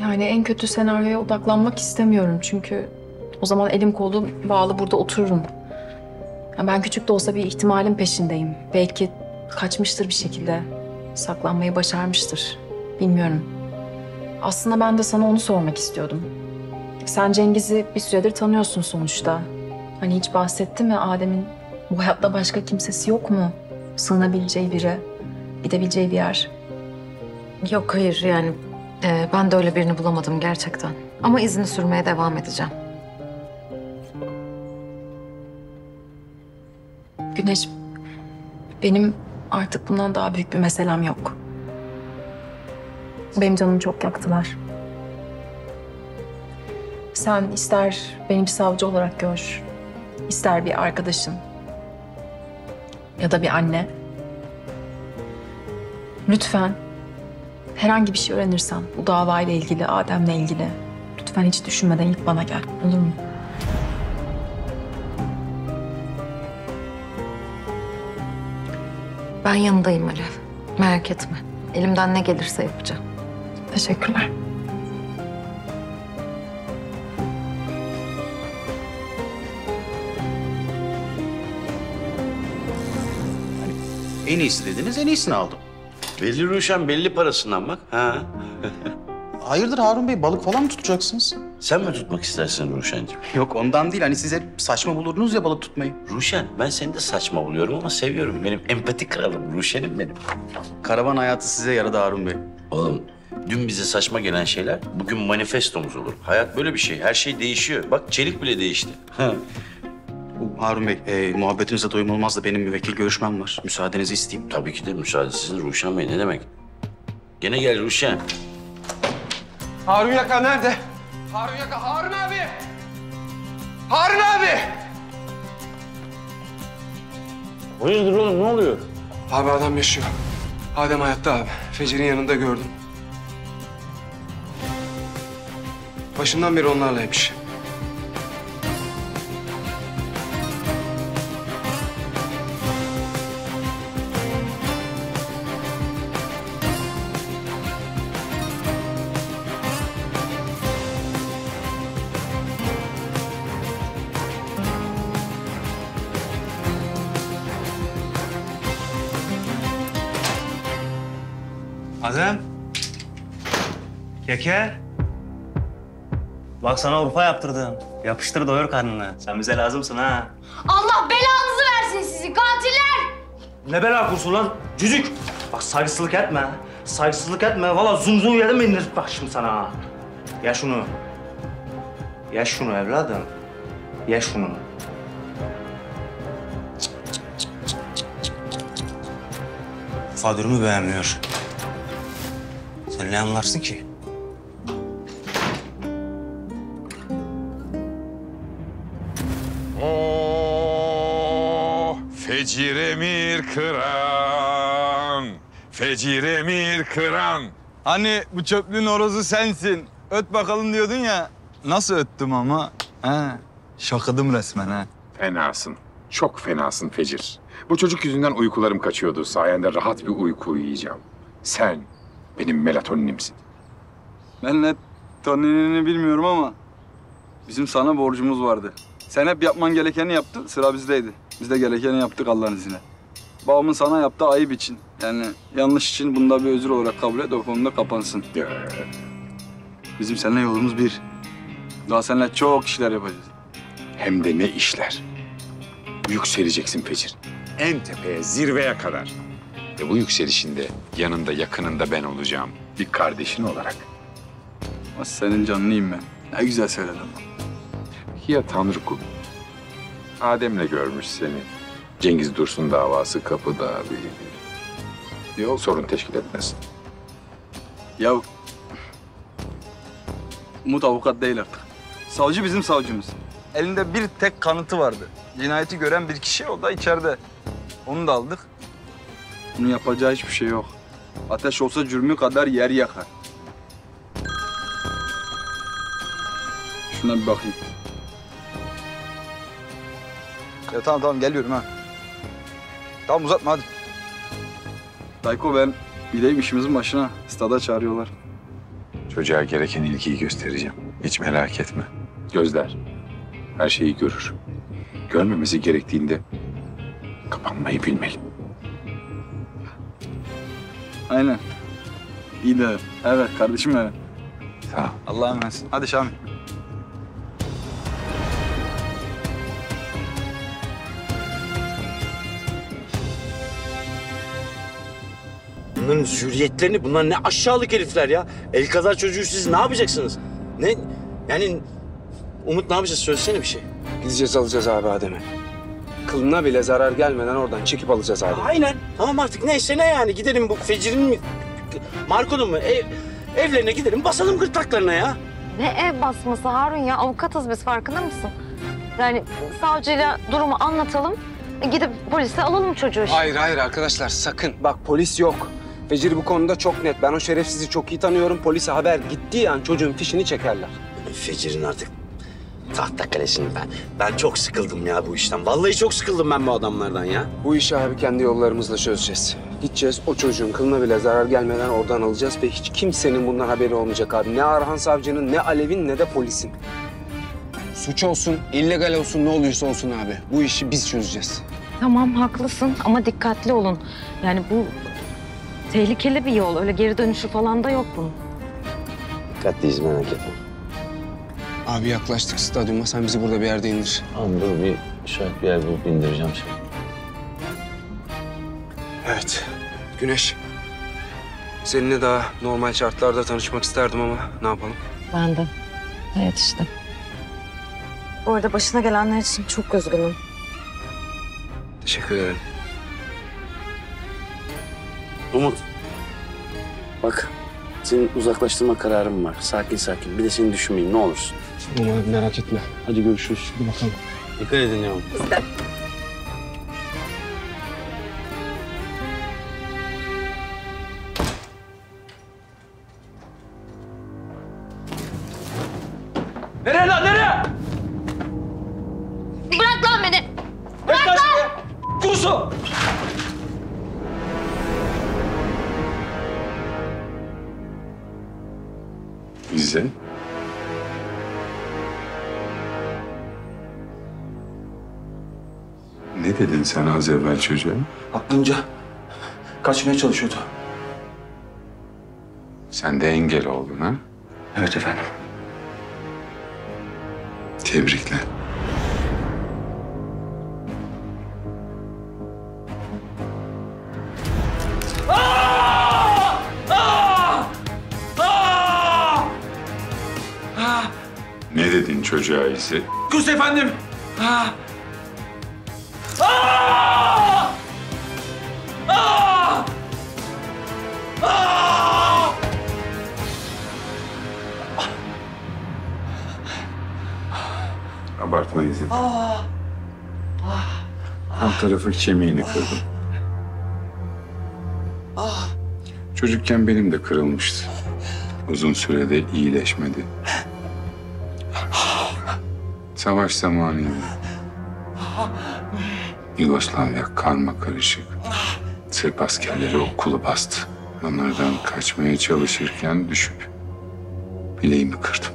Yani en kötü senaryoya odaklanmak istemiyorum çünkü o zaman elim kolum bağlı burada otururum. Ya ben küçük de olsa bir ihtimalin peşindeyim. Belki kaçmıştır bir şekilde. Saklanmayı başarmıştır. Bilmiyorum. Aslında ben de sana onu sormak istiyordum. Sen Cengiz'i bir süredir tanıyorsun sonuçta. Hani hiç bahsetti mi Adem'in bu hayatta başka kimsesi yok mu? Sığınabileceği biri, gidebileceği bir yer. Yok hayır yani e, ben de öyle birini bulamadım gerçekten. Ama izini sürmeye devam edeceğim. Güneş, benim artık bundan daha büyük bir meselem yok. Benim canımı çok yaktılar. Sen ister beni bir savcı olarak gör, ister bir arkadaşın ya da bir anne. Lütfen herhangi bir şey öğrenirsen bu davayla ilgili, Adem'le ilgili lütfen hiç düşünmeden ilk bana gel. Olur mu? Ben yanındayım Alev. Merak etme. Elimden ne gelirse yapacağım. Teşekkürler. En iyisi dediniz, en iyisini aldım. Belli Ruşen belli parasından bak. Ha. Hayırdır Harun Bey, balık falan mı tutacaksınız? Sen mi tutmak istersin Ruşen'cim? Yok ondan değil, hani siz hep saçma bulurdunuz ya balık tutmayı. Ruşen ben seni de saçma buluyorum ama seviyorum. Benim empati kralım, Ruşen'im benim. Karavan hayatı size yaradı Harun Bey. Oğlum dün bize saçma gelen şeyler bugün manifestomuz olur. Hayat böyle bir şey. Her şey değişiyor. Bak çelik bile değişti. Ha. Bu Harun Bey, e, muhabbetinize doyum olmaz da benim müvekkil görüşmem var. Müsaadenizi isteyeyim. Tabii ki de müsaade sizin Ruşen Bey ne demek? Gene gel Ruşen. Harun Yaka nerede? Harun Yaka, Harun abi! Harun abi! Hayırdır oğlum ne oluyor? Abi adam yaşıyor. Adem hayatta abi. Fecir'in yanında gördüm. Başından beri onlarlaymış. Azem. Keke. Bak sana Urfa yaptırdım. Yapıştır doyur karnını. Sen bize lazımsın ha. Allah belanızı versin sizi katiller! Ne bela kursu lan? Cücük. Bak saygısızlık etme. Saygısızlık etme. Valla zum zum yedim indir bak şimdi sana. Ye şunu. Ye şunu evladım. Ye şunu. Fadırımı beğenmiyor. Sen ne anlarsın ki? Fecir emir kıran, fecir emir kıran. Hani bu çöplüğün horozu sensin. Öt bakalım diyordun ya. Nasıl öttüm ama? He. Şakıdım resmen ha. Fenasın, çok fenasın Fecir. Bu çocuk yüzünden uykularım kaçıyordu. Sayende rahat bir uyku uyuyacağım. Sen benim melatonimsin. Ben ne bilmiyorum ama bizim sana borcumuz vardı. Sen hep yapman gerekeni yaptın, sıra bizdeydi. Biz de gerekeni yaptık Allah'ın izniyle. Babamın sana yaptığı ayıp için, yani yanlış için bunda bir özür olarak kabul et, o konuda kapansın. Bizim seninle yolumuz bir. Daha seninle çok işler yapacağız. Hem de ne işler. Yükseleceksin Fecir. En tepeye, zirveye kadar. Ve bu yükselişinde yanında, yakınında ben olacağım. Bir kardeşin olarak. Ama senin canlıyım ben. Ne güzel söyledin. Ya Tanrı kulu. Adem'le görmüş seni. Cengiz Dursun davası kapıda bir... Yok. Sorun teşkil etmesin. Ya Umut avukat değil artık. Savcı bizim savcımız. Elinde bir tek kanıtı vardı. Cinayeti gören bir kişi, o da içeride. Onu da aldık. Bunun yapacağı hiçbir şey yok. Ateş olsa cürmü kadar yer yakar. Şuna bir bakayım. Ya tamam tamam geliyorum ha. Tamam uzatma hadi. Dayko ben gideyim işimizin başına. Stada çağırıyorlar. Çocuğa gereken ilgiyi göstereceğim. Hiç merak etme. Gözler her şeyi görür. Görmemesi gerektiğinde kapanmayı bilmeli. Aynen. İyi de evet kardeşim benim. Sağ ol. Allah'a emanet. Hadi Şamil. Bunların zürriyetlerini, bunlar ne aşağılık herifler ya. El kadar çocuğu siz ne yapacaksınız? Ne? Yani Umut ne yapacağız? Söylesene bir şey. Gideceğiz alacağız abi Adem'i. Kılına bile zarar gelmeden oradan çekip alacağız abi. Aynen. Tamam artık neyse ne yani. Gidelim bu Fecir'in mi? Marco'nun mu? Ev, evlerine gidelim basalım gırtlaklarına ya. Ne ev basması Harun ya? Avukatız biz farkında mısın? Yani savcıyla durumu anlatalım. Gidip polise alalım çocuğu. işte. Hayır hayır arkadaşlar sakın. Bak polis yok. Fecir bu konuda çok net. Ben o şerefsizi çok iyi tanıyorum. Polise haber gittiği an çocuğun fişini çekerler. Fecir'in artık tahta kalesini ben. Ben çok sıkıldım ya bu işten. Vallahi çok sıkıldım ben bu adamlardan ya. Bu işi abi kendi yollarımızla çözeceğiz. Gideceğiz o çocuğun kılına bile zarar gelmeden oradan alacağız ve hiç kimsenin bundan haberi olmayacak abi. Ne Arhan Savcı'nın, ne Alev'in, ne de polisin. Suç olsun, illegal olsun, ne olursa olsun abi. Bu işi biz çözeceğiz. Tamam haklısın ama dikkatli olun. Yani bu tehlikeli bir yol. Öyle geri dönüşü falan da yok bunun. Dikkatliyiz merak etme. Abi yaklaştık stadyuma. Sen bizi burada bir yerde indir. Tamam dur bir şöyle bir yer bulup indireceğim seni. Evet. Güneş. Seninle daha normal şartlarda tanışmak isterdim ama ne yapalım? Ben de. Evet işte. Bu arada başına gelenler için çok üzgünüm. Teşekkür ederim. Umut. Bak senin uzaklaştırma kararın var. Sakin sakin. Bir de seni düşünmeyin ne olursun. Tamam abi merak etme. Hadi görüşürüz. Hadi bakalım. Dikkat edin yavrum. Az evvel çocuğa? Aklınca kaçmaya çalışıyordu. Sen de engel oldun ha? Evet efendim. Tebrikler. Ne dedin çocuğa ise? Kus efendim. Aa! Aa! Aa! Aa! Abartma izin. Alt tarafı kemiğini kırdım. Çocukken benim de kırılmıştı. Uzun sürede iyileşmedi. Savaş zamanıydı. Yugoslavya karma karışık. Sırp askerleri okulu bastı. Onlardan kaçmaya çalışırken düşüp bileğimi kırdım.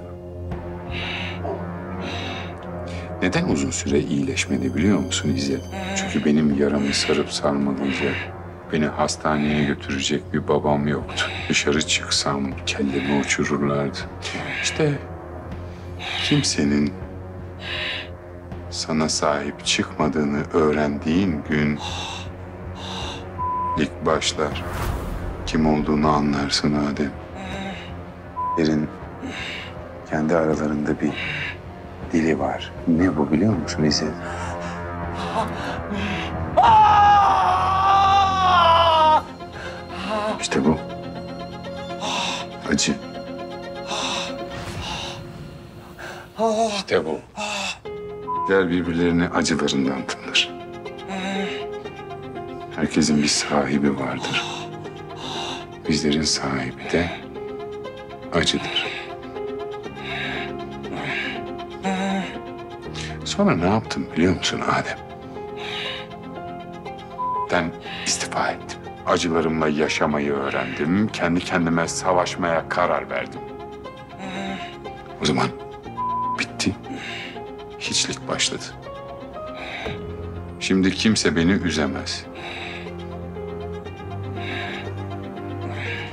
Neden uzun süre iyileşmedi biliyor musun İzzet? Çünkü benim yaramı sarıp sarmalayacak, beni hastaneye götürecek bir babam yoktu. Dışarı çıksam kellemi uçururlardı. İşte kimsenin sana sahip çıkmadığını öğrendiğin gün ilk başlar. Kim olduğunu anlarsın Adem. Yerin kendi aralarında bir dili var. Ne bu biliyor musun İzzet? İşte bu. Acı. İşte bu. Gel birbirlerine acılarından tanır. Herkesin bir sahibi vardır. Bizlerin sahibi de acıdır. Sonra ne yaptım biliyor musun Adem? Ben istifa ettim. Acılarımla yaşamayı öğrendim. Kendi kendime savaşmaya karar verdim. O zaman. Hiçlik başladı. Şimdi kimse beni üzemez.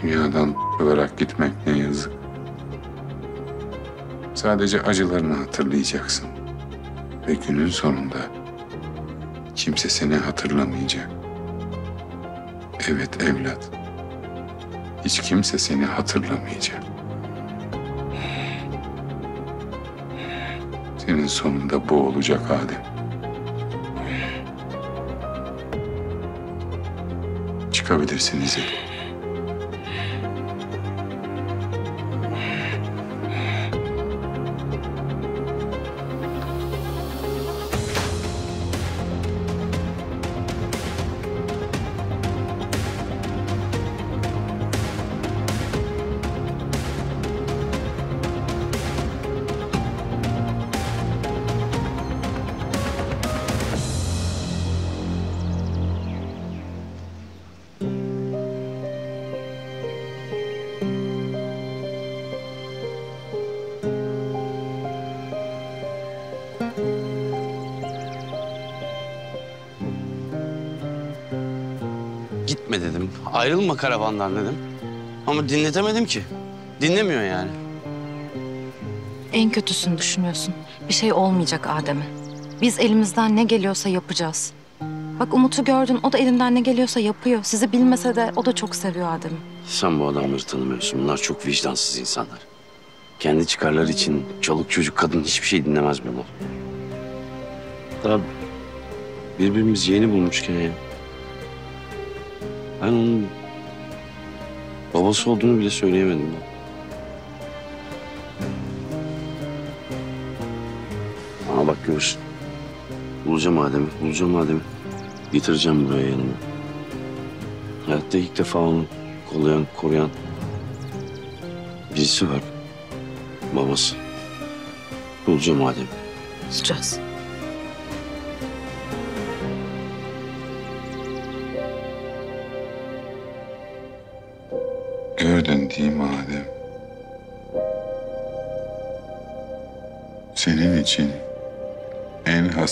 Dünyadan olarak gitmek ne yazık. Sadece acılarını hatırlayacaksın. Ve günün sonunda kimse seni hatırlamayacak. Evet evlat. Hiç kimse seni hatırlamayacak. Senin sonunda bu olacak Adem. Çıkabilirsin İzzet. Ayrılma karavandan dedim. Ama dinletemedim ki. Dinlemiyor yani. En kötüsünü düşünüyorsun. Bir şey olmayacak Adem'e. Biz elimizden ne geliyorsa yapacağız. Bak Umut'u gördün. O da elinden ne geliyorsa yapıyor. Sizi bilmese de o da çok seviyor Adem'i. Sen bu adamları tanımıyorsun. Bunlar çok vicdansız insanlar. Kendi çıkarları için çoluk çocuk kadın hiçbir şey dinlemez bunlar. Daha birbirimizi yeni bulmuşken ya. Ben onun babası olduğunu bile söyleyemedim. Ya. Ama bak görürsün. Bulacağım Adem'i, bulacağım Adem'i. Getireceğim buraya yanıma. Hayatta ilk defa onu kollayan, koruyan birisi var. Babası. Bulacağım Adem'i. Bulacağız.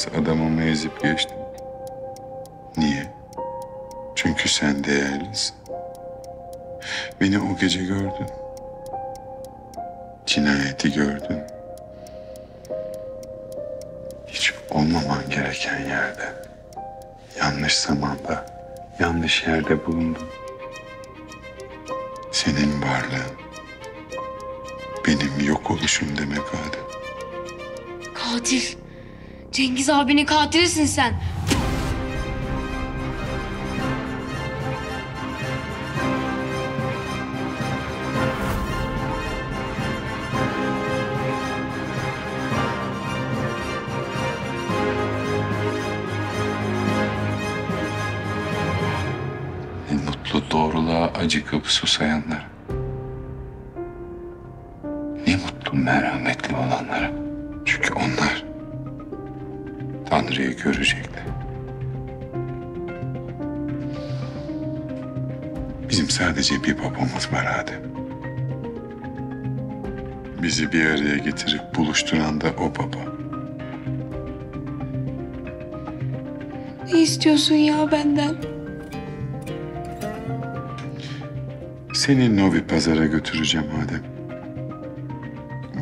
Has adamımı ezip geçtim. Niye? Çünkü sen değerlisin. Beni o gece gördün. Cinayeti gördün. Hiç olmaman gereken yerde, yanlış zamanda, yanlış yerde bulundun. Senin varlığın benim yok oluşum demek Adem. Katil. Cengiz abinin katilisin sen. mutlu doğruluğa acıkıp susayanlar. Sadece bir babamız var Adem. Bizi bir araya getirip buluşturan da o baba. Ne istiyorsun ya benden? Seni Novi Pazar'a götüreceğim Adem.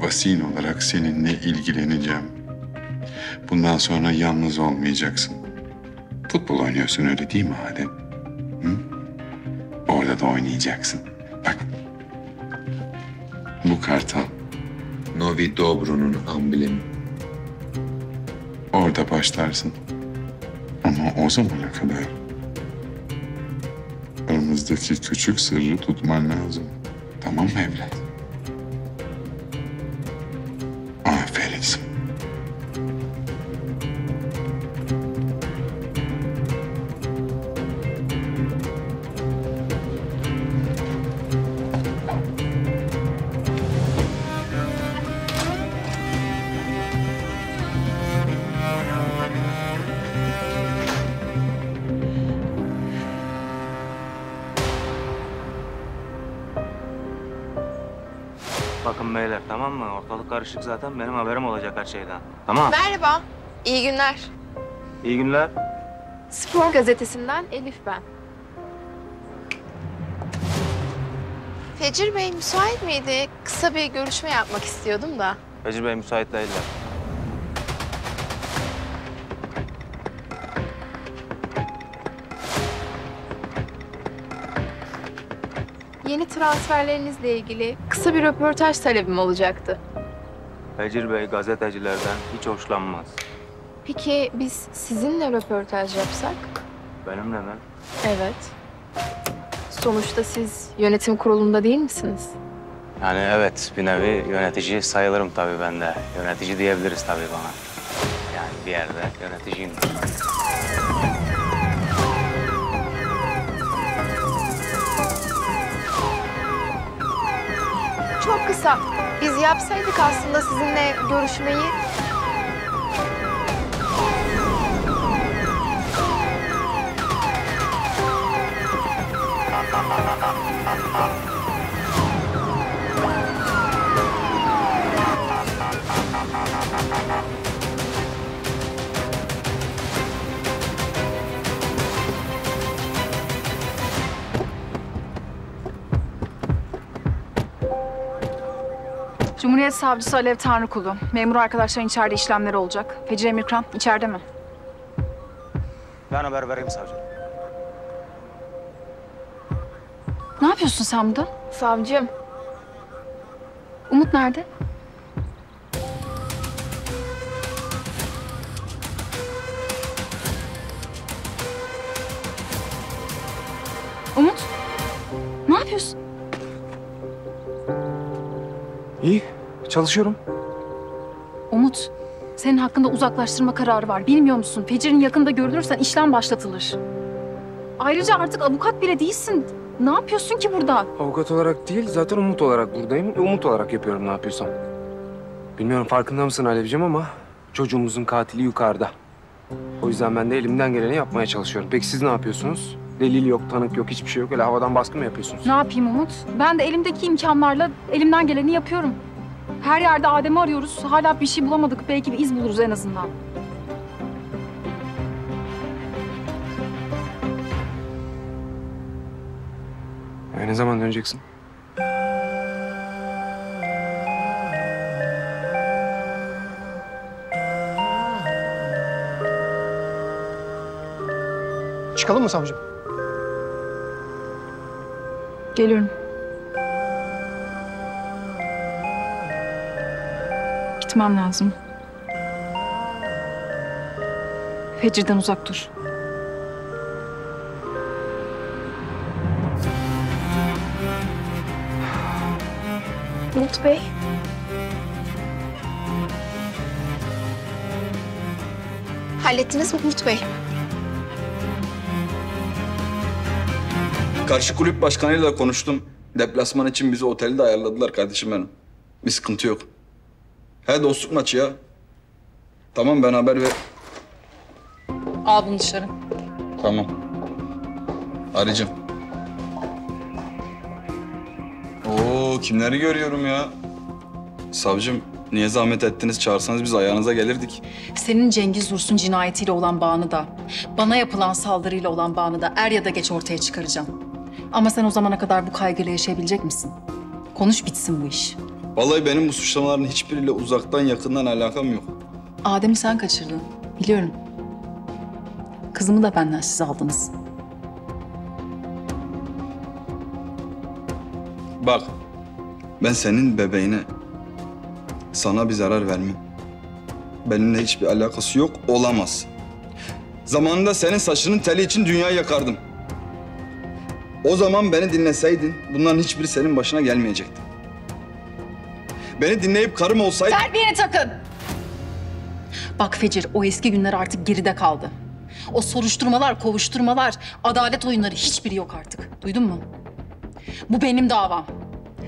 Vasin olarak seninle ilgileneceğim. Bundan sonra yalnız olmayacaksın. Futbol oynuyorsun öyle değil mi Adem? Da oynayacaksın. Bak. Bu kartal Novi Dobro'nun amblemi. Orada başlarsın. Ama o zamana kadar aramızdaki küçük sırrı tutman lazım. Tamam mı evlat? Karışık zaten. Benim haberim olacak her şeyden. Tamam. Merhaba. İyi günler. İyi günler. Spor gazetesinden Elif ben. Fecir Bey müsait miydi? Kısa bir görüşme yapmak istiyordum da. Becir Bey müsait değiller. Yeni transferlerinizle ilgili kısa bir röportaj talebim olacaktı. Becir Bey gazetecilerden hiç hoşlanmaz. Peki biz sizinle röportaj yapsak? Benimle mi? Evet. Sonuçta siz yönetim kurulunda değil misiniz? Yani evet bir nevi yönetici sayılırım tabii ben de. Yönetici diyebiliriz tabii bana. Yani bir yerde yöneticiyim. Kısa. Biz yapsaydık aslında sizinle görüşmeyi. Cumhuriyet Savcısı Alev Tanrıkulu. Memur arkadaşların içeride işlemleri olacak. Fecri Emirkan içeride mi? Ben haber vereyim savcı. Ne yapıyorsun sen burada? Savcım. Umut nerede? Umut? Ne yapıyorsun? İyi, çalışıyorum. Umut, senin hakkında uzaklaştırma kararı var. Bilmiyor musun? Fecir'in yakında görülürsen işlem başlatılır. Ayrıca artık avukat bile değilsin. Ne yapıyorsun ki burada? Avukat olarak değil, zaten umut olarak buradayım. Umut olarak yapıyorum ne yapıyorsam. Bilmiyorum farkında mısın Alevciğim ama çocuğumuzun katili yukarıda. O yüzden ben de elimden geleni yapmaya çalışıyorum. Peki siz ne yapıyorsunuz? Delil yok, tanık yok, hiçbir şey yok. Öyle havadan baskı mı yapıyorsunuz? Ne yapayım Umut? Ben de elimdeki imkanlarla elimden geleni yapıyorum. Her yerde Adem'i arıyoruz. Hala bir şey bulamadık. Belki bir iz buluruz en azından. Yani ne zaman döneceksin? Çıkalım mı savcım? Geliyorum. Gitmem lazım. Fecir'den uzak dur. Umut Bey. Hallettiniz mi Umut Bey? Karşı kulüp başkanıyla konuştum. Deplasman için bizi otelde ayarladılar kardeşim benim. Bir sıkıntı yok. He dostluk maçı ya. Tamam ben haber ver. Al bunu dışarı. Tamam. Arayacağım. Oo kimleri görüyorum ya. Savcım niye zahmet ettiniz çağırsanız biz ayağınıza gelirdik. Senin Cengiz Dursun cinayetiyle olan bağını da, bana yapılan saldırıyla olan bağını da er ya da geç ortaya çıkaracağım. Ama sen o zamana kadar bu kaygıyla yaşayabilecek misin? Konuş bitsin bu iş. Vallahi benim bu suçlamaların hiçbiriyle uzaktan yakından alakam yok. Adem'i sen kaçırdın. Biliyorum. Kızımı da benden siz aldınız. Bak ben senin bebeğine sana bir zarar vermem. Benimle hiçbir alakası yok, olamaz. Zamanında senin saçının teli için dünyayı yakardım. O zaman beni dinleseydin bunların hiçbiri senin başına gelmeyecekti. Beni dinleyip karım olsaydın... Terbiyeni takın! Bak Fecir, o eski günler artık geride kaldı. O soruşturmalar, kovuşturmalar, adalet oyunları hiçbiri yok artık. Duydun mu? Bu benim davam.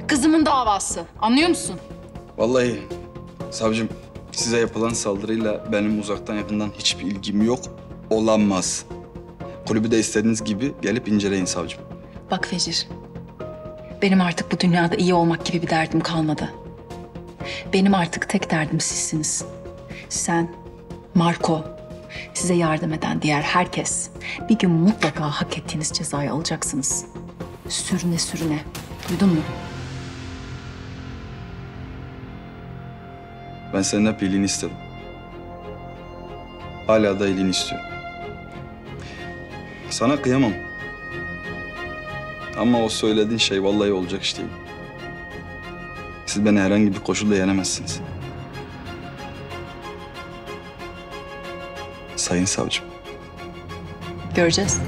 Kızımın davası. Anlıyor musun? Vallahi savcım size yapılan saldırıyla benim uzaktan yakından hiçbir ilgim yok. Olamaz. Kulübü de istediğiniz gibi gelip inceleyin savcım. Bak Fecir, benim artık bu dünyada iyi olmak gibi bir derdim kalmadı. Benim artık tek derdim sizsiniz. Sen, Marco, size yardım eden diğer herkes bir gün mutlaka hak ettiğiniz cezayı alacaksınız. Sürüne sürüne. Duydun mu? Ben senin hep iyiliğini istedim. Hala da iyiliğini istiyorum. Sana kıyamam. Ama o söylediğin şey vallahi olacak iş değil. Siz beni herhangi bir koşulda yenemezsiniz. Sayın savcım. Göreceğiz.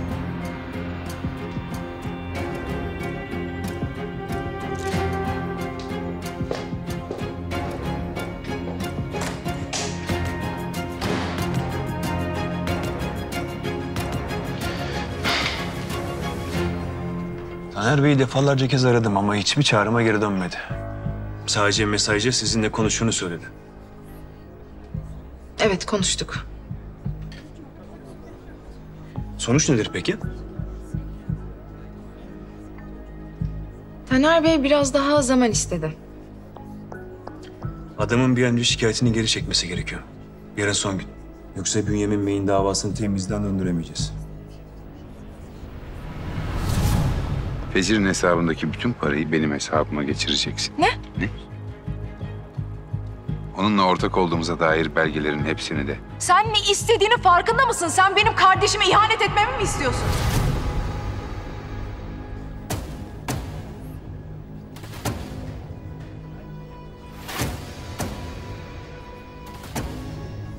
Taner Bey'i defalarca kez aradım ama hiçbir çağrıma geri dönmedi. Sadece mesajda sizinle konuştuğunu söyledi. Evet konuştuk. Sonuç nedir peki? Taner Bey biraz daha zaman istedi. Adamın bir an önce şikayetini geri çekmesi gerekiyor. Yarın son gün. Yoksa Bünyamin Bey'in davasını temizden döndüremeyeceğiz. Fecir'in hesabındaki bütün parayı benim hesabıma geçireceksin. Ne? Ne? Onunla ortak olduğumuza dair belgelerin hepsini de Sen ne istediğini farkında mısın? Sen benim kardeşime ihanet etmemi mi istiyorsun?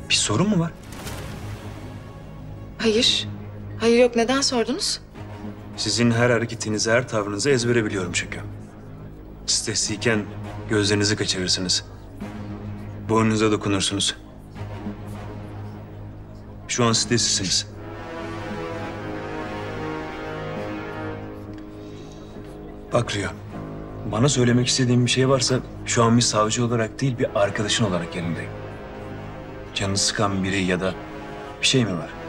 Bir sorun mu var? Hayır. Hayır yok neden sordunuz? Sizin her hareketinizi, her tavrınızı ezbere biliyorum çünkü. Stresliyken gözlerinizi kaçırırsınız. Boynunuza dokunursunuz. Şu an streslisiniz. Bak Rüya, bana söylemek istediğin bir şey varsa şu an bir savcı olarak değil bir arkadaşın olarak yanındayım. Canını sıkan biri ya da bir şey mi var?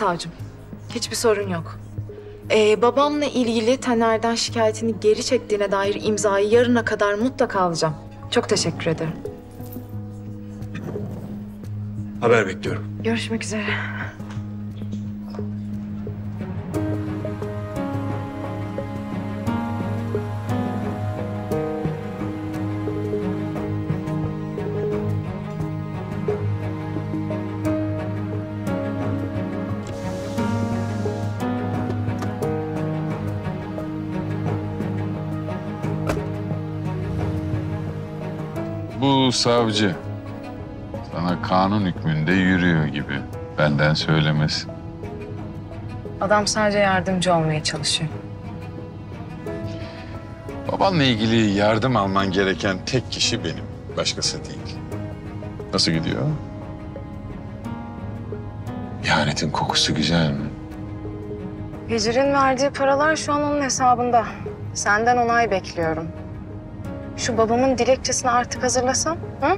Savcım. Hiçbir sorun yok. Ee, babamla ilgili Taner'den şikayetini geri çektiğine dair imzayı yarına kadar mutlaka alacağım. Çok teşekkür ederim. Haber bekliyorum. Görüşmek üzere. Bu savcı sana kanun hükmünde yürüyor gibi. Benden söylemesi. Adam sadece yardımcı olmaya çalışıyor. Babanla ilgili yardım alman gereken tek kişi benim. Başkası değil. Nasıl gidiyor? İhanetin kokusu güzel mi? Hicr'in verdiği paralar şu an onun hesabında. Senden onay bekliyorum. Şu babamın dilekçesini artık hazırlasam, hı?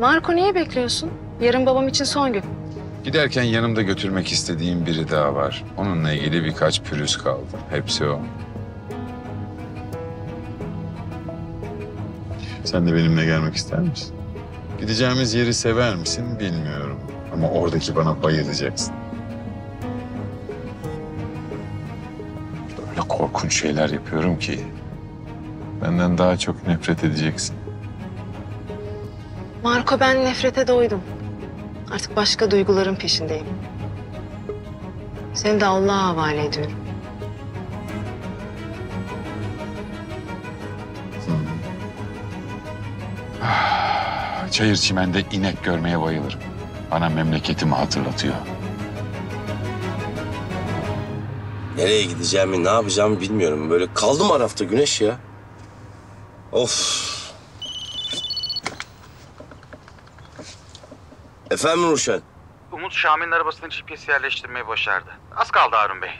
Marco niye bekliyorsun? Yarın babam için son gün. Giderken yanımda götürmek istediğim biri daha var. Onunla ilgili birkaç pürüz kaldı. Hepsi o. Sen de benimle gelmek ister misin? Gideceğimiz yeri sever misin bilmiyorum. Ama oradaki bana bayılacaksın. Öyle korkunç şeyler yapıyorum ki... ...benden daha çok nefret edeceksin. Marco ben nefrete doydum. Artık başka duyguların peşindeyim. Seni de Allah'a havale ediyorum. Çayır çimende inek görmeye bayılırım. Bana memleketimi hatırlatıyor. Nereye gideceğimi, ne yapacağımı bilmiyorum. Böyle kaldım arafta güneş ya. Of. Efendim Ruşen? Umut Şamil'in arabasına GPS yerleştirmeyi başardı. Az kaldı Harun Bey.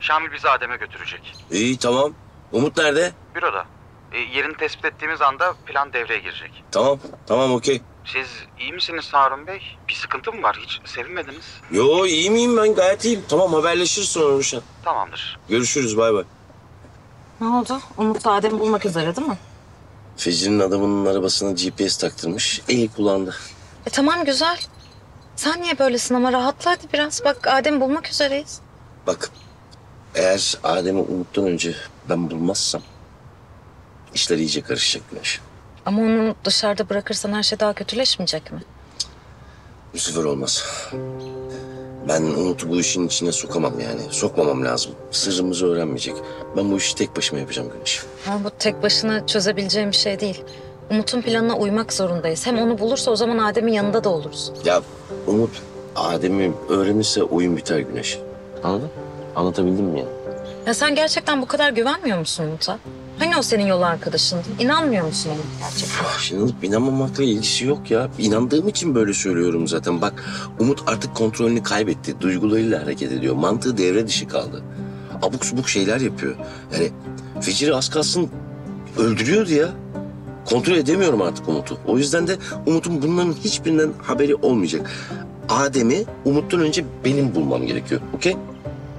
Şamil bizi Adem'e götürecek. İyi tamam. Umut nerede? Büroda. E, yerini tespit ettiğimiz anda plan devreye girecek. Tamam, tamam okey. Siz iyi misiniz Harun Bey? Bir sıkıntı mı var? Hiç sevinmediniz. Yo iyi miyim ben gayet iyiyim. Tamam haberleşiriz sonra Ruşen. Tamamdır. Görüşürüz bay bay. Ne oldu? Umut Adem'i bulmak üzere değil mi? Fecri'nin adamının arabasına GPS taktırmış. Eli kullandı. E tamam güzel. Sen niye böylesin ama rahatla hadi biraz. Bak Adem'i bulmak üzereyiz. Bak eğer Adem'i Umut'tan önce ben bulmazsam işler iyice karışacak Güneş. Ama onu dışarıda bırakırsan her şey daha kötüleşmeyecek mi? Bu sefer olmaz. Ben Umut'u bu işin içine sokamam yani. Sokmamam lazım. Sırrımızı öğrenmeyecek. Ben bu işi tek başıma yapacağım Güneş. Ama bu tek başına çözebileceğim bir şey değil. Umut'un planına uymak zorundayız. Hem onu bulursa o zaman Adem'in yanında da oluruz. Ya Umut Adem'i öğrenirse oyun biter Güneş. Anladın? Anlatabildim mi ya? Ya sen gerçekten bu kadar güvenmiyor musun Umut'a? Hani o senin yol arkadaşındı? İnanmıyor musun ona gerçekten? İnanıp inanmamakla ilgisi yok ya. İnandığım için böyle söylüyorum zaten. Bak Umut artık kontrolünü kaybetti. Duygularıyla hareket ediyor. Mantığı devre dışı kaldı. Abuk subuk şeyler yapıyor. Yani Fecir'i az kalsın öldürüyordu ya. Kontrol edemiyorum artık Umut'u. O yüzden de Umut'un bunların hiçbirinden haberi olmayacak. Adem'i Umut'tan önce benim bulmam gerekiyor. Okey?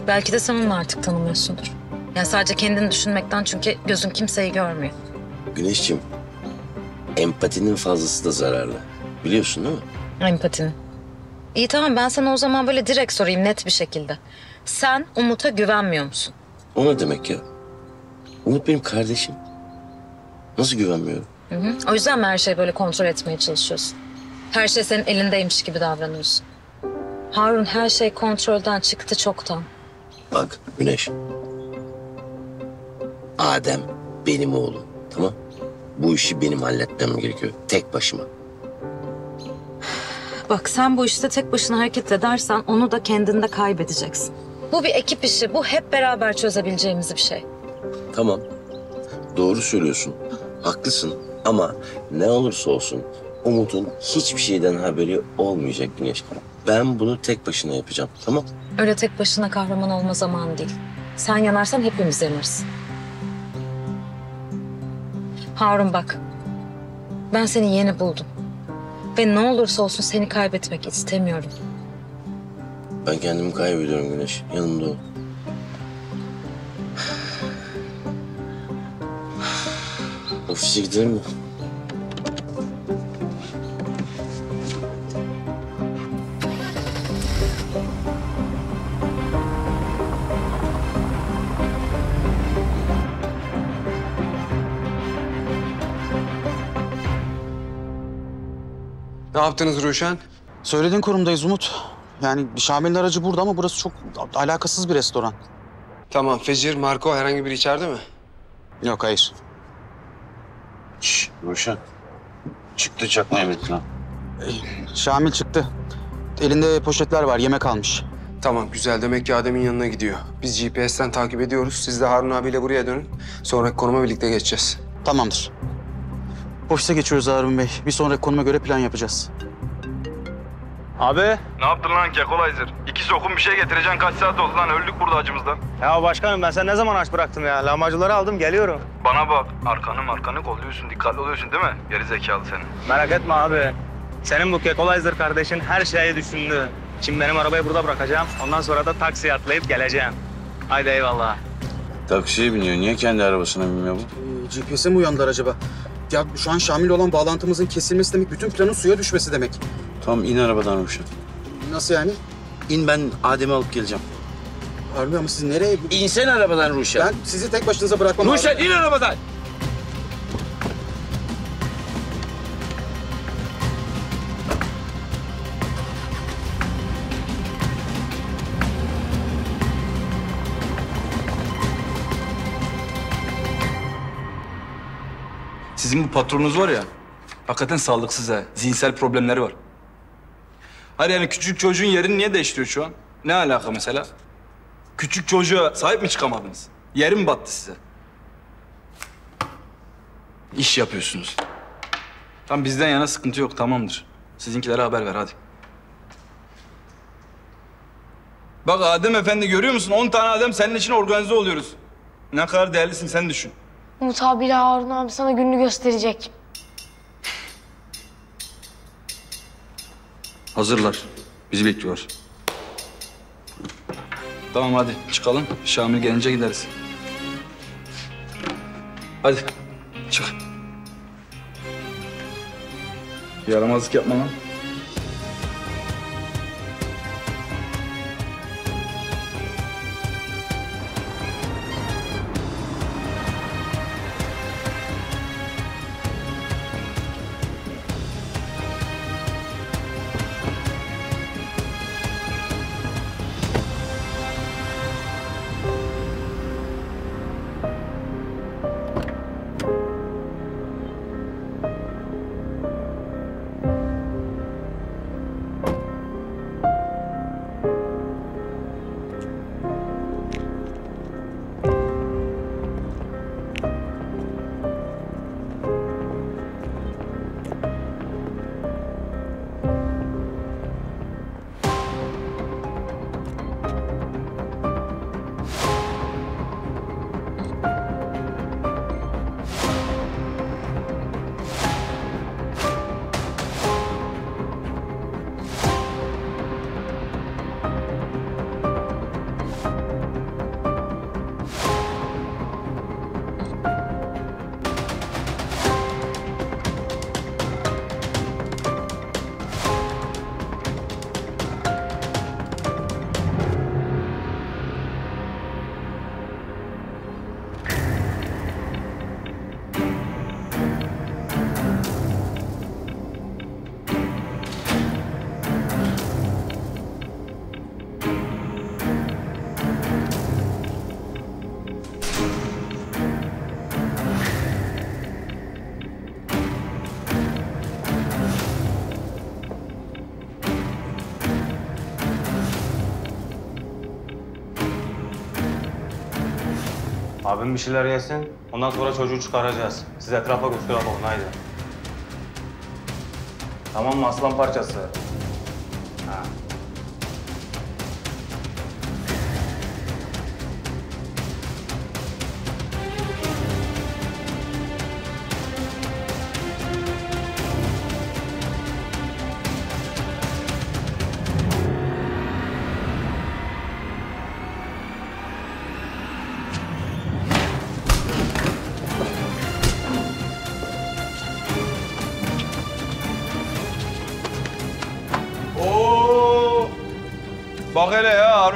Belki de sen onu artık tanımıyorsundur. Yani sadece kendini düşünmekten çünkü gözün kimseyi görmüyor. Güneşciğim, empatinin fazlası da zararlı. Biliyorsun değil mi? Empatini. İyi tamam ben sana o zaman böyle direkt sorayım net bir şekilde. Sen Umut'a güvenmiyor musun? O ne demek ya? Umut benim kardeşim. Nasıl güvenmiyorum? Hı hı. O yüzden mi her şeyi böyle kontrol etmeye çalışıyorsun? Her şey senin elindeymiş gibi davranıyorsun. Harun her şey kontrolden çıktı çoktan. Bak Güneş. Adem benim oğlum. Tamam? Bu işi benim halletmem gerekiyor. Tek başıma. Bak sen bu işte tek başına hareket edersen onu da kendinde kaybedeceksin. Bu bir ekip işi. Bu hep beraber çözebileceğimiz bir şey. Tamam. Doğru söylüyorsun. Haklısın. Ama ne olursa olsun Umut'un hiçbir şeyden haberi olmayacak Güneş. Ben bunu tek başına yapacağım. Tamam? Öyle tek başına kahraman olma zamanı değil. Sen yanarsan hepimiz yanarız. Harun bak. Ben seni yeni buldum. Ve ne olursa olsun seni kaybetmek istemiyorum. Ben kendimi kaybediyorum Güneş. Yanımda ol. Ofise gidelim mi? Ne yaptınız Ruşen? Söylediğin konumdayız Umut. Yani Şamil'in aracı burada ama burası çok alakasız bir restoran. Tamam Fecir, Marco herhangi biri içeride mi? Yok hayır. Şşş Ruşen. Çıktı çakma Mehmet lan. Şamil çıktı. Elinde poşetler var, yemek almış. Tamam güzel. Demek ki Adem'in yanına gidiyor. Biz GPS'ten takip ediyoruz. Siz de Harun abiyle buraya dönün. Sonraki konuma birlikte geçeceğiz. Tamamdır. Ofise geçiyoruz Harun Bey. Bir sonraki konuma göre plan yapacağız. Abi. Ne yaptın lan Kekolizer? İki sokum bir şey getireceksin kaç saat oldu lan öldük burada acımızdan. Ya başkanım ben sen ne zaman aç bıraktım ya? Lahmacunları aldım geliyorum. Bana bak arkanı markanı kolluyorsun dikkatli oluyorsun değil mi? Geri zekalı senin. Merak etme abi. Senin bu Kekolizer kardeşin her şeyi düşündü. Şimdi benim arabayı burada bırakacağım. Ondan sonra da taksiye atlayıp geleceğim. Haydi eyvallah. Taksiye biniyor. Niye kendi arabasına binmiyor bu? GPS'e mi uyandılar acaba? Ya şu an Şamil olan bağlantımızın kesilmesi demek bütün planın suya düşmesi demek. Tamam in arabadan Ruşen. Nasıl yani? İn ben Adem'i alıp geleceğim. Harun Bey ama siz nereye? İnsene arabadan Ruşen. Ben sizi tek başınıza bırakmam. Ruşen in arabadan. Sizin bu patronunuz var ya, hakikaten sağlıksız ha. Zihinsel problemleri var. Hayır yani küçük çocuğun yerini niye değiştiriyor şu an? Ne alaka mesela? Küçük çocuğa sahip mi çıkamadınız? Yeri mi battı size? İş yapıyorsunuz. Tam bizden yana sıkıntı yok, tamamdır. Sizinkilere haber ver hadi. Bak Adem Efendi görüyor musun? 10 tane adam senin için organize oluyoruz. Ne kadar değerlisin sen düşün. Umut abiyle Harun abi sana gününü gösterecek. Hazırlar. Bizi bekliyorlar. Tamam hadi çıkalım. Şamil gelince gideriz. Hadi çık. Yaramazlık yapma lan. Abim bir şeyler yesin. Ondan sonra çocuğu çıkaracağız. Siz etrafa kulak olun haydi. Tamam mı aslan parçası?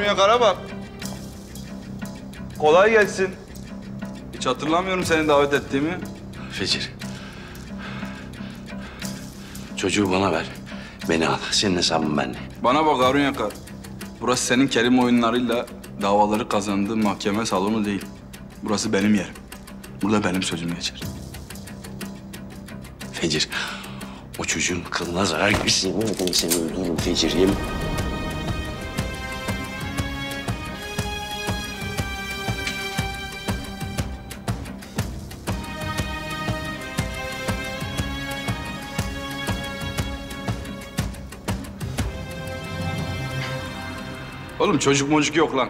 Yakar'a bak. Kolay gelsin. Hiç hatırlamıyorum seni davet ettiğimi. Fecir. Çocuğu bana ver. Beni al. Senin hesabın benimle. Bana bak Harun Yakar. Burası senin kelime oyunlarıyla davaları kazandığın mahkeme salonu değil. Burası benim yerim. Burada benim sözüm geçer. Fecir, o çocuğun kılına zarar ederim seni öldürürüm Fecir. Oğlum çocuk mocuk yok lan.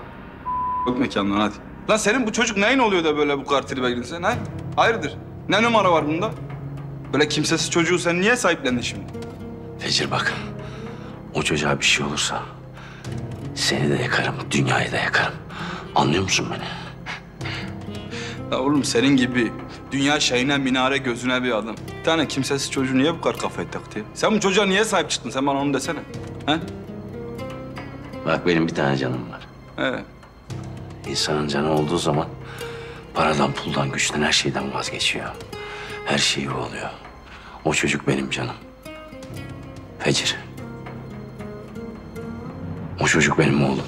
Yok mekandan hadi. Lan senin bu çocuk neyin oluyor da böyle bu kadar tribe girdin sen ha? Hayırdır? Ne numara var bunda? Böyle kimsesiz çocuğu sen niye sahiplendin şimdi? Fecir bak, o çocuğa bir şey olursa seni de yakarım, dünyayı da yakarım. Anlıyor musun beni? Ya oğlum senin gibi dünya şeyine minare gözüne bir adam. Bir tane kimsesiz çocuğu niye bu kadar kafayı taktı? Sen bu çocuğa niye sahip çıktın? Sen bana onu desene. He? Bak benim bir tane canım var. He. İnsanın canı olduğu zaman paradan, puldan, güçten, her şeyden vazgeçiyor. Her şeyi oluyor. O çocuk benim canım. Fecir. O çocuk benim oğlum.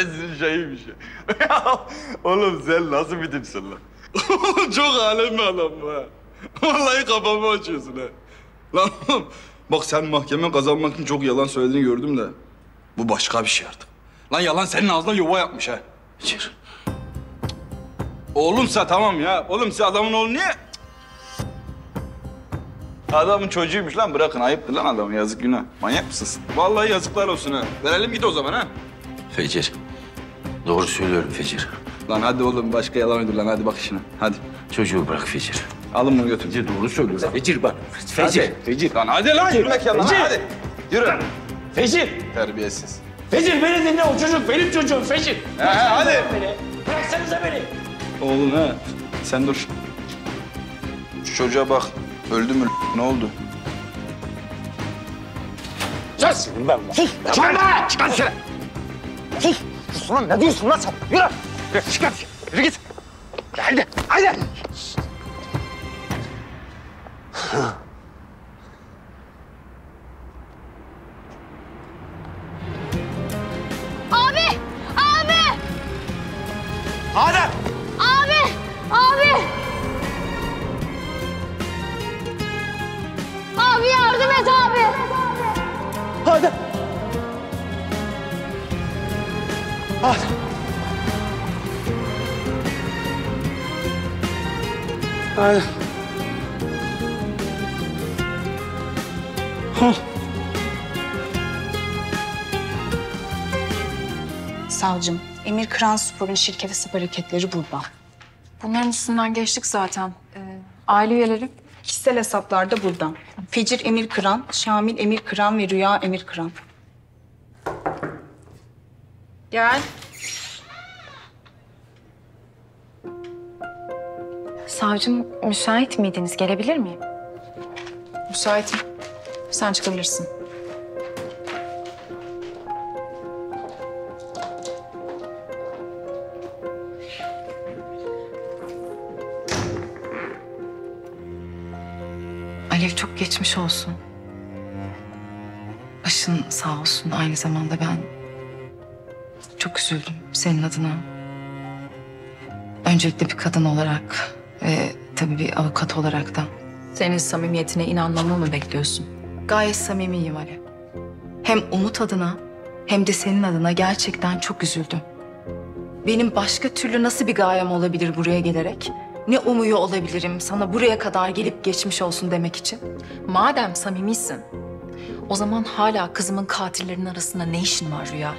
Sizin şeyiymiş ya. Ya Oğlum sen nasıl bir tipsin lan? Çok alem bir adam bu ha. Vallahi kafamı açıyorsun ha. Lan oğlum bak sen mahkeme kazanmak için çok yalan söylediğini gördüm de. Bu başka bir şey artık. Lan yalan senin ağzına yuva yapmış ha. Fecir. Oğlumsa tamam ya. Oğlum sen adamın oğlu niye? Adamın çocuğuymuş lan bırakın ayıptır lan adamın yazık günah. Manyak mısın? Vallahi yazıklar olsun ha. Verelim git o zaman ha. Fecir. Doğru söylüyorum Fecir. Lan hadi oğlum başka yalan uydur lan hadi bak işine. Hadi. Çocuğu bırak Fecir. Alın bunu götür. Fecir doğru söylüyorsun. Fecir bak. Fecir. Fecir. Lan hadi lan yürü mekanına Fecir. hadi. Yürü. Fecir. Terbiyesiz. Fecir beni dinle o çocuk benim çocuğum Fecir. He, hadi. Beni. Bıraksanıza beni. Oğlum ha. Sen dur. Şu çocuğa bak. Öldü mü? Ne oldu? Sus! Ben Sus! Çıkar be! Çıkar dışarı! Lan ne diyorsun lan sen? Yürü! Yürü çıkar dışarı. Yürü git! Haydi! Haydi! Abi! Abi! Adem! Abi! Abi! Abi yardım et abi! Adem! Adem! Adem! Savcım, Emir Kıran Spor'un şirket hesap hareketleri burada. Bunların üstünden geçtik zaten. Ee, aile üyeleri? Kişisel hesaplar da burada. Fecir Emir Kıran, Şamil Emir Kıran ve Rüya Emir Kıran. Gel. Savcım müsait miydiniz? Gelebilir miyim? Müsaitim. Sen çıkabilirsin. Alev çok geçmiş olsun. Başın sağ olsun. Aynı zamanda ben çok üzüldüm senin adına. Öncelikle bir kadın olarak ve tabii bir avukat olarak da. Senin samimiyetine inanmamı mı bekliyorsun? Gayet samimiyim Alev. Hem Umut adına hem de senin adına gerçekten çok üzüldüm. Benim başka türlü nasıl bir gayem olabilir buraya gelerek? Ne umuyor olabilirim sana buraya kadar gelip geçmiş olsun demek için? Madem samimisin, o zaman hala kızımın katillerinin arasında ne işin var Rüya?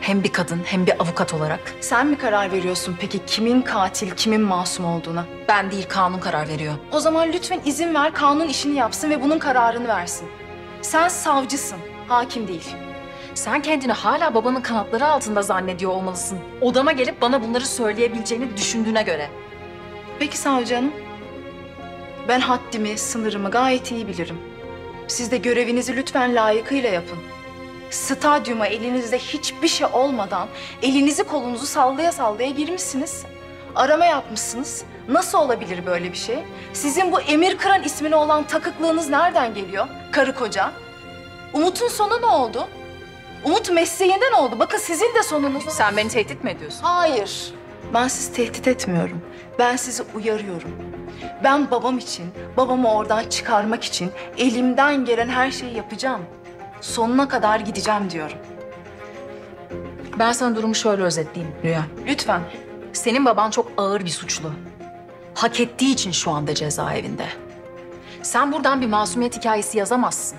Hem bir kadın hem bir avukat olarak. Sen mi karar veriyorsun peki kimin katil, kimin masum olduğuna? Ben değil, kanun karar veriyor. O zaman lütfen izin ver kanun işini yapsın ve bunun kararını versin. Sen savcısın, hakim değil. Sen kendini hala babanın kanatları altında zannediyor olmalısın. Odama gelip bana bunları söyleyebileceğini düşündüğüne göre. Peki savcı hanım. Ben haddimi, sınırımı gayet iyi bilirim. Siz de görevinizi lütfen layıkıyla yapın. Stadyuma elinizde hiçbir şey olmadan elinizi kolunuzu sallaya sallaya girmişsiniz. Arama yapmışsınız. Nasıl olabilir böyle bir şey? Sizin bu Emir Kıran ismine olan takıklığınız nereden geliyor? Karı koca. Umut'un sonu ne oldu? Umut mesleğinden oldu. Bakın sizin de sonunuz. Sen beni tehdit mi ediyorsun? Hayır. Ben sizi tehdit etmiyorum. Ben sizi uyarıyorum. Ben babam için, babamı oradan çıkarmak için elimden gelen her şeyi yapacağım. Sonuna kadar gideceğim diyorum. Ben sana durumu şöyle özetleyeyim Rüya. Lütfen. Senin baban çok ağır bir suçlu. Hak ettiği için şu anda cezaevinde. Sen buradan bir masumiyet hikayesi yazamazsın.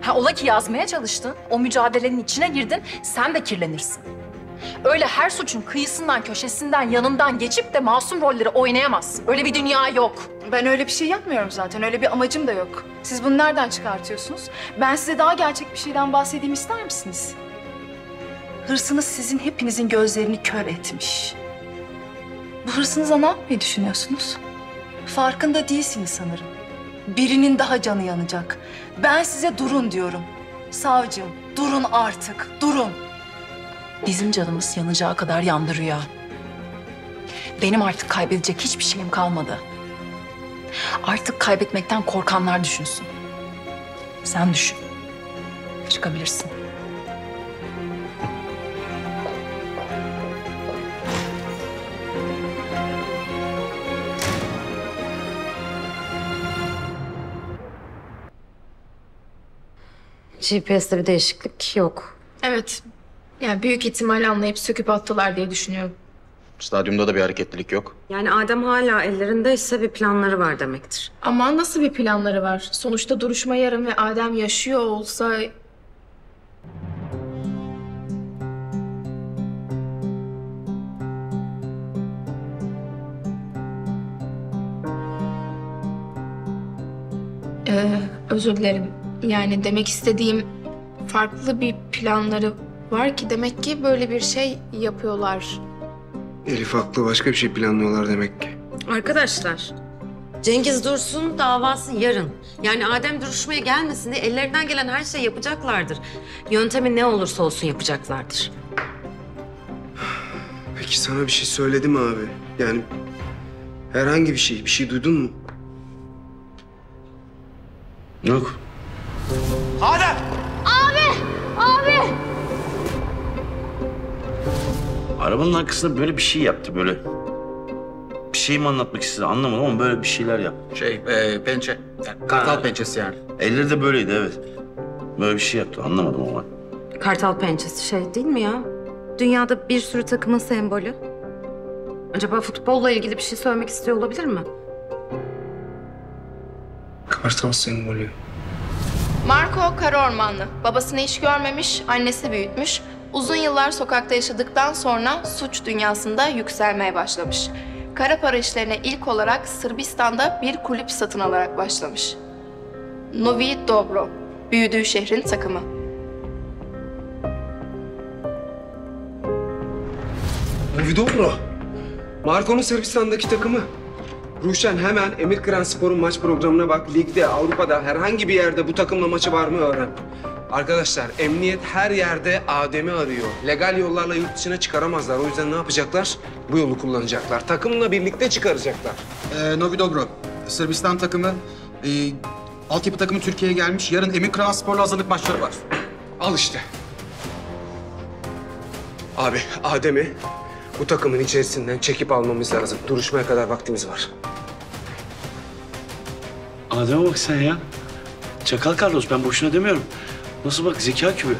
Ha ola ki yazmaya çalıştın, o mücadelenin içine girdin, sen de kirlenirsin. Öyle her suçun kıyısından, köşesinden, yanından geçip de masum rolleri oynayamazsın. Öyle bir dünya yok. Ben öyle bir şey yapmıyorum zaten. Öyle bir amacım da yok. Siz bunu nereden çıkartıyorsunuz? Ben size daha gerçek bir şeyden bahsedeyim ister misiniz? Hırsınız sizin hepinizin gözlerini kör etmiş. Bu hırsınıza ne yapmayı düşünüyorsunuz? Farkında değilsiniz sanırım. Birinin daha canı yanacak. Ben size durun diyorum. Savcım, durun artık, durun. Bizim canımız yanacağı kadar yandı Rüya. Benim artık kaybedecek hiçbir şeyim kalmadı. Artık kaybetmekten korkanlar düşünsün. Sen düşün. Çıkabilirsin. GPS'te bir değişiklik yok. Evet. Yani büyük ihtimal anlayıp söküp attılar diye düşünüyorum. Stadyumda da bir hareketlilik yok. Yani Adem hala ellerindeyse bir planları var demektir. Ama nasıl bir planları var? Sonuçta duruşma yarın ve Adem yaşıyor olsa... Ee, özür dilerim. Yani demek istediğim farklı bir planları var ki demek ki böyle bir şey yapıyorlar. Elif haklı başka bir şey planlıyorlar demek ki. Arkadaşlar, Cengiz Dursun davası yarın. Yani Adem duruşmaya gelmesin diye ellerinden gelen her şeyi yapacaklardır. Yöntemi ne olursa olsun yapacaklardır. Peki sana bir şey söyledi mi abi? Yani herhangi bir şey, bir şey duydun mu? Yok. Adem! Abi! Abi! Arabanın arkasında böyle bir şey yaptı böyle. Bir şey mi anlatmak istedi anlamadım ama böyle bir şeyler yaptı. Şey, e, pençe. Yani kartal pençesi yani. Elleri de böyleydi evet. Böyle bir şey yaptı anlamadım ama. Kartal pençesi şey değil mi ya? Dünyada bir sürü takımın sembolü. Acaba futbolla ilgili bir şey söylemek istiyor olabilir mi? Kartal sembolü. Marco Karaormanlı. Babasını hiç görmemiş, annesi büyütmüş. Uzun yıllar sokakta yaşadıktan sonra suç dünyasında yükselmeye başlamış. Kara para işlerine ilk olarak Sırbistan'da bir kulüp satın alarak başlamış. Novi Dobro, büyüdüğü şehrin takımı. Vidobro. Marco'nun Sırbistan'daki takımı. Ruşen hemen Emir Kıran Spor'un maç programına bak. Ligde, Avrupa'da herhangi bir yerde bu takımla maçı var mı öğren. Arkadaşlar emniyet her yerde Adem'i arıyor. Legal yollarla yurt dışına çıkaramazlar. O yüzden ne yapacaklar? Bu yolu kullanacaklar. Takımla birlikte çıkaracaklar. Ee, Novi Dobro. Sırbistan takımı, e, altyapı takımı Türkiye'ye gelmiş. Yarın Emir Kranspor'la hazırlık maçları var. Al işte. Abi Adem'i bu takımın içerisinden çekip almamız lazım. Duruşmaya kadar vaktimiz var. Adem'e bak sen ya. Çakal Carlos ben boşuna demiyorum. Nasıl bak zeka kübü.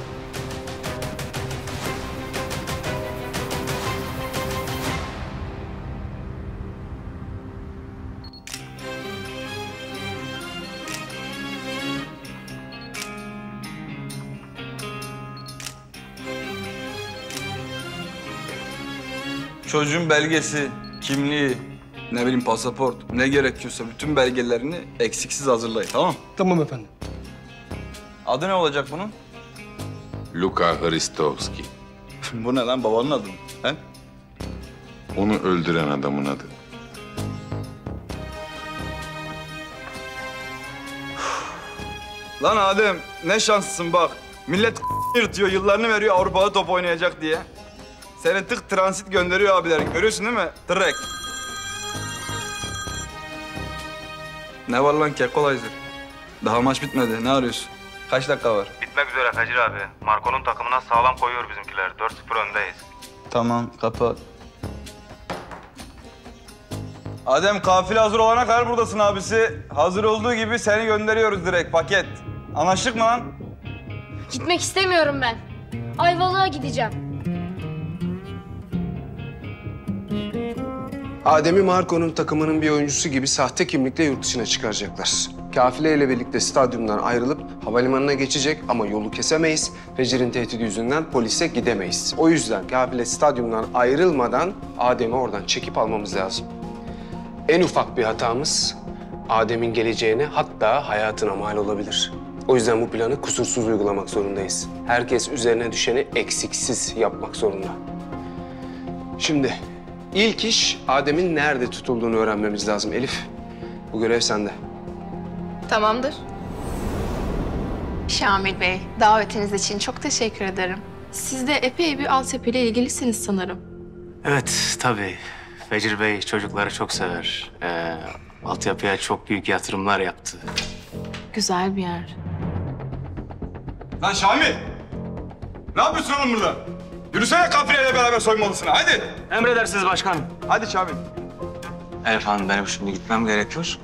Çocuğun belgesi, kimliği, ne bileyim pasaport, ne gerekiyorsa bütün belgelerini eksiksiz hazırlayın tamam Tamam efendim. Adı ne olacak bunun? Luka Hristovski. Bu ne lan babanın adı mı? He? Onu öldüren adamın adı. Lan Adem ne şanslısın bak. Millet yırtıyor, yıllarını veriyor Avrupa'da top oynayacak diye. Seni tık transit gönderiyor abiler. Görüyorsun değil mi? Direkt. Ne var lan Kekolizer? Daha maç bitmedi. Ne arıyorsun? Kaç dakika var? Bitmek üzere Fecir abi. Marco'nun takımına sağlam koyuyor bizimkiler. 4-0 öndeyiz. Tamam, kapat. Adem kafile hazır olana kadar buradasın abisi. Hazır olduğu gibi seni gönderiyoruz direkt paket. Anlaştık mı lan? Gitmek istemiyorum ben. Ayvalık'a gideceğim. Adem'i Marco'nun takımının bir oyuncusu gibi sahte kimlikle yurt dışına çıkaracaklar. Kafile ile birlikte stadyumdan ayrılıp havalimanına geçecek ama yolu kesemeyiz. Fecir'in tehdidi yüzünden polise gidemeyiz. O yüzden kafile stadyumdan ayrılmadan Adem'i oradan çekip almamız lazım. En ufak bir hatamız Adem'in geleceğine hatta hayatına mal olabilir. O yüzden bu planı kusursuz uygulamak zorundayız. Herkes üzerine düşeni eksiksiz yapmak zorunda. Şimdi ilk iş Adem'in nerede tutulduğunu öğrenmemiz lazım Elif. Bu görev sende. Tamamdır. Şamil Bey, davetiniz için çok teşekkür ederim. Siz de epey bir altyapıyla ilgilisiniz sanırım. Evet, tabii. Fecir Bey çocukları çok sever. Ee, altyapıya çok büyük yatırımlar yaptı. Güzel bir yer. Lan Şamil! Ne yapıyorsun oğlum burada? Yürüsene kafileyle beraber soyma odasına, hadi! Emredersiniz başkanım. Hadi Şamil. Elif Hanım benim şimdi gitmem gerekiyor.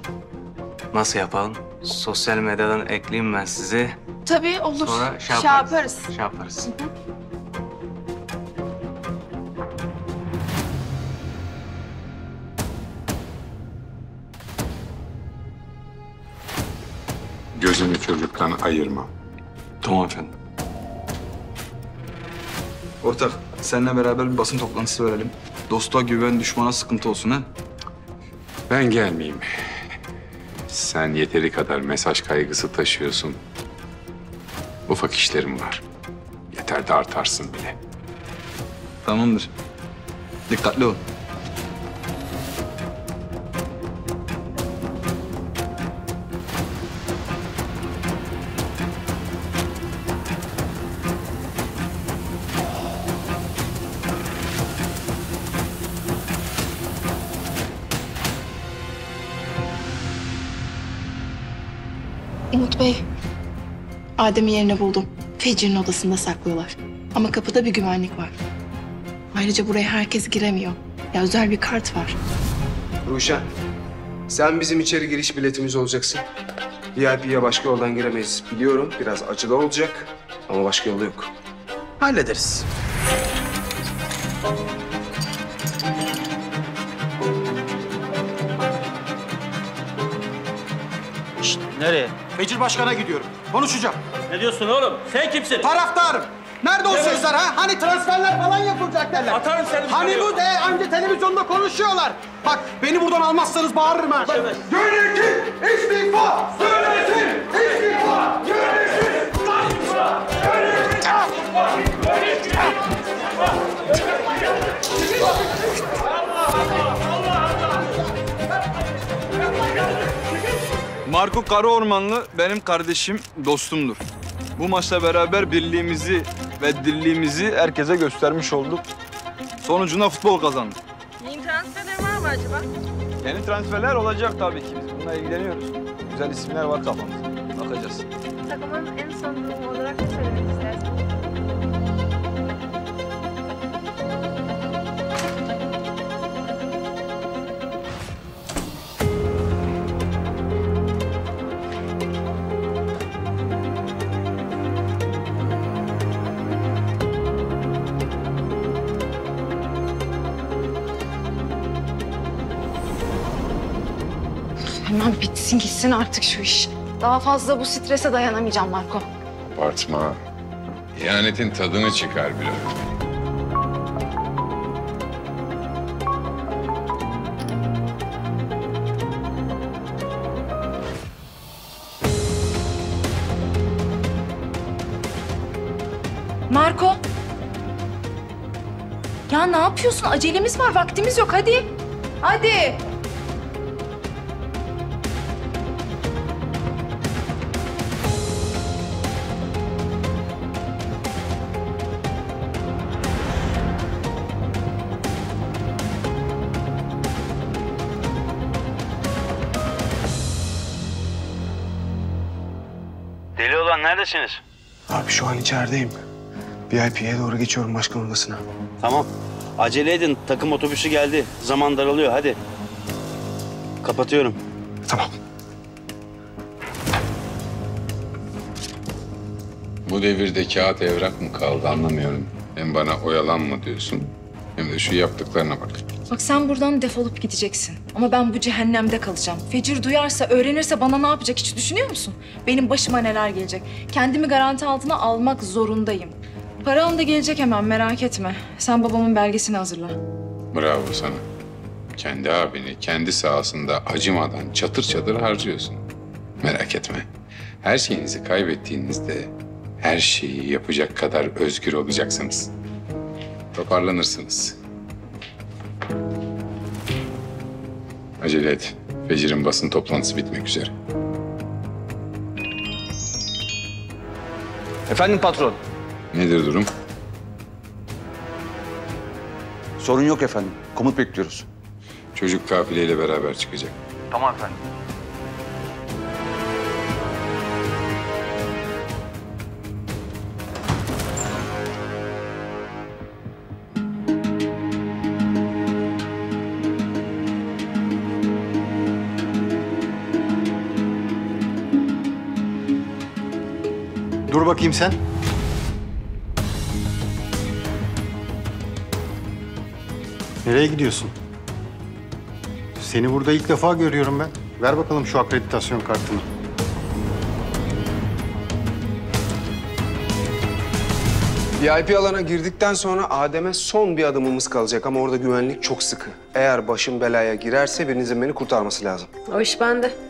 Nasıl yapalım? Sosyal medyadan ekleyeyim ben sizi. Tabii olur. Sonra şey Şey yaparız. yaparız. Şey yaparız. Gözünü çocuktan ayırma. Tamam efendim. Ortak, seninle beraber bir basın toplantısı verelim. Dosta güven, düşmana sıkıntı olsun ha. Ben gelmeyeyim. Sen yeteri kadar mesaj kaygısı taşıyorsun. Ufak işlerim var. Yeter de artarsın bile. Tamamdır. Dikkatli ol. Adem'in yerini buldum. Fecir'in odasında saklıyorlar. Ama kapıda bir güvenlik var. Ayrıca buraya herkes giremiyor. Ya özel bir kart var. Ruşen, sen bizim içeri giriş biletimiz olacaksın. VIP'ye başka yoldan giremeyiz. Biliyorum biraz acılı olacak ama başka yolu yok. Hallederiz. Şşt, nereye? Fecir Başkan'a gidiyorum. Konuşacağım. Ne diyorsun oğlum? Sen kimsin? Taraftarım. Nerede o Evet. sözler ha? Hani transferler falan yapılacak derler. Atarım seni Hani bu de anca televizyonda konuşuyorlar. Bak beni buradan almazsanız bağırırım ha. Yönetim istifa! Yönetim istifa! Yönetim istifa! Marco Karaormanlı benim kardeşim, dostumdur. Bu maçla beraber birliğimizi ve dirliğimizi herkese göstermiş olduk. Sonucunda futbol kazandık. Yeni transferler var mı acaba? Yeni transferler olacak tabii ki. Biz bununla ilgileniyoruz. Güzel isimler var kafamızda. Bakacağız. Takımın en son durumu olarak ne söylemek bitsin gitsin artık şu iş. Daha fazla bu strese dayanamayacağım Marco. Abartma. İhanetin tadını çıkar biraz. Marco. Ya ne yapıyorsun? Acelemiz var, vaktimiz yok. Hadi. Hadi. Neredesiniz? Abi şu an içerideyim. VIP'ye doğru geçiyorum başkan odasına. Tamam. Acele edin. Takım otobüsü geldi. Zaman daralıyor. Hadi. Kapatıyorum. Tamam. Bu devirde kağıt evrak mı kaldı anlamıyorum. Hem bana oyalanma diyorsun hem de şu yaptıklarına bak. Bak sen buradan defolup gideceksin. Ama ben bu cehennemde kalacağım. Fecir duyarsa, öğrenirse bana ne yapacak hiç düşünüyor musun? Benim başıma neler gelecek? Kendimi garanti altına almak zorundayım. Paran da gelecek hemen merak etme. Sen babamın belgesini hazırla. Bravo sana. Kendi abini kendi sahasında acımadan çatır çatır harcıyorsun. Merak etme. Her şeyinizi kaybettiğinizde her şeyi yapacak kadar özgür olacaksınız. Toparlanırsınız. Acele et. Fecir'in basın toplantısı bitmek üzere. Efendim patron. Nedir durum? Sorun yok efendim. Komut bekliyoruz. Çocuk kafileyle beraber çıkacak. Tamam efendim. Bakayım sen. Nereye gidiyorsun? Seni burada ilk defa görüyorum ben. Ver bakalım şu akreditasyon kartını. VIP alana girdikten sonra Adem'e son bir adımımız kalacak ama orada güvenlik çok sıkı. Eğer başım belaya girerse birinizin beni kurtarması lazım. O iş bende.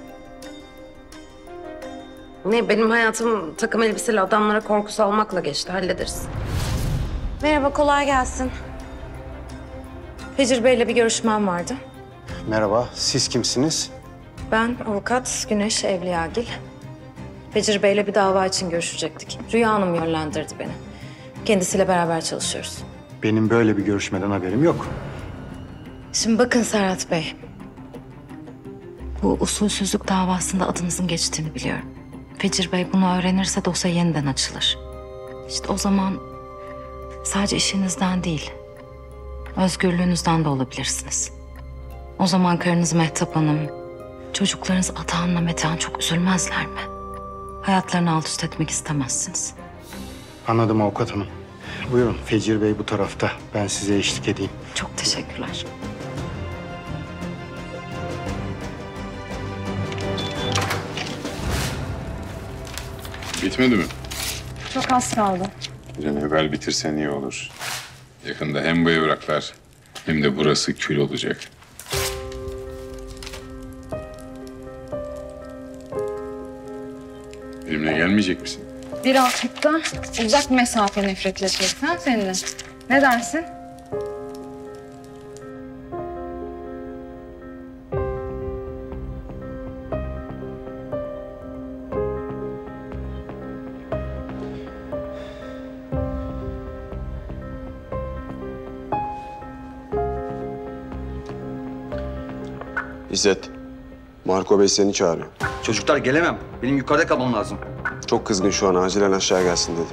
Ne benim hayatım takım elbiseli adamlara korku salmakla geçti. Hallederiz. Merhaba, kolay gelsin. Fecir Bey'le bir görüşmem vardı. Merhaba, siz kimsiniz? Ben avukat Güneş Evliyagil. Fecir Bey'le bir dava için görüşecektik. Rüya Hanım yönlendirdi beni. Kendisiyle beraber çalışıyoruz. Benim böyle bir görüşmeden haberim yok. Şimdi bakın Serhat Bey. Bu usulsüzlük davasında adınızın geçtiğini biliyorum. Fecir Bey bunu öğrenirse dosya yeniden açılır. İşte o zaman sadece işinizden değil, özgürlüğünüzden de olabilirsiniz. O zaman karınız Mehtap Hanım, çocuklarınız Atahan'la Metehan çok üzülmezler mi? Hayatlarını alt üst etmek istemezsiniz. Anladım avukat hanım. Buyurun Fecir Bey bu tarafta. Ben size eşlik edeyim. Çok teşekkürler. Bitmedi mi? Çok az kaldı. Bir an evvel bitirsen iyi olur. Yakında hem bu evraklar hem de burası kül olacak. Benimle gelmeyecek misin? Birazcık da uzak mesafe nefretleşecek ha seninle. Ne dersin? İzzet, Marco Bey seni çağırıyor. Çocuklar gelemem. Benim yukarıda kalmam lazım. Çok kızgın şu an, acilen aşağı gelsin dedi.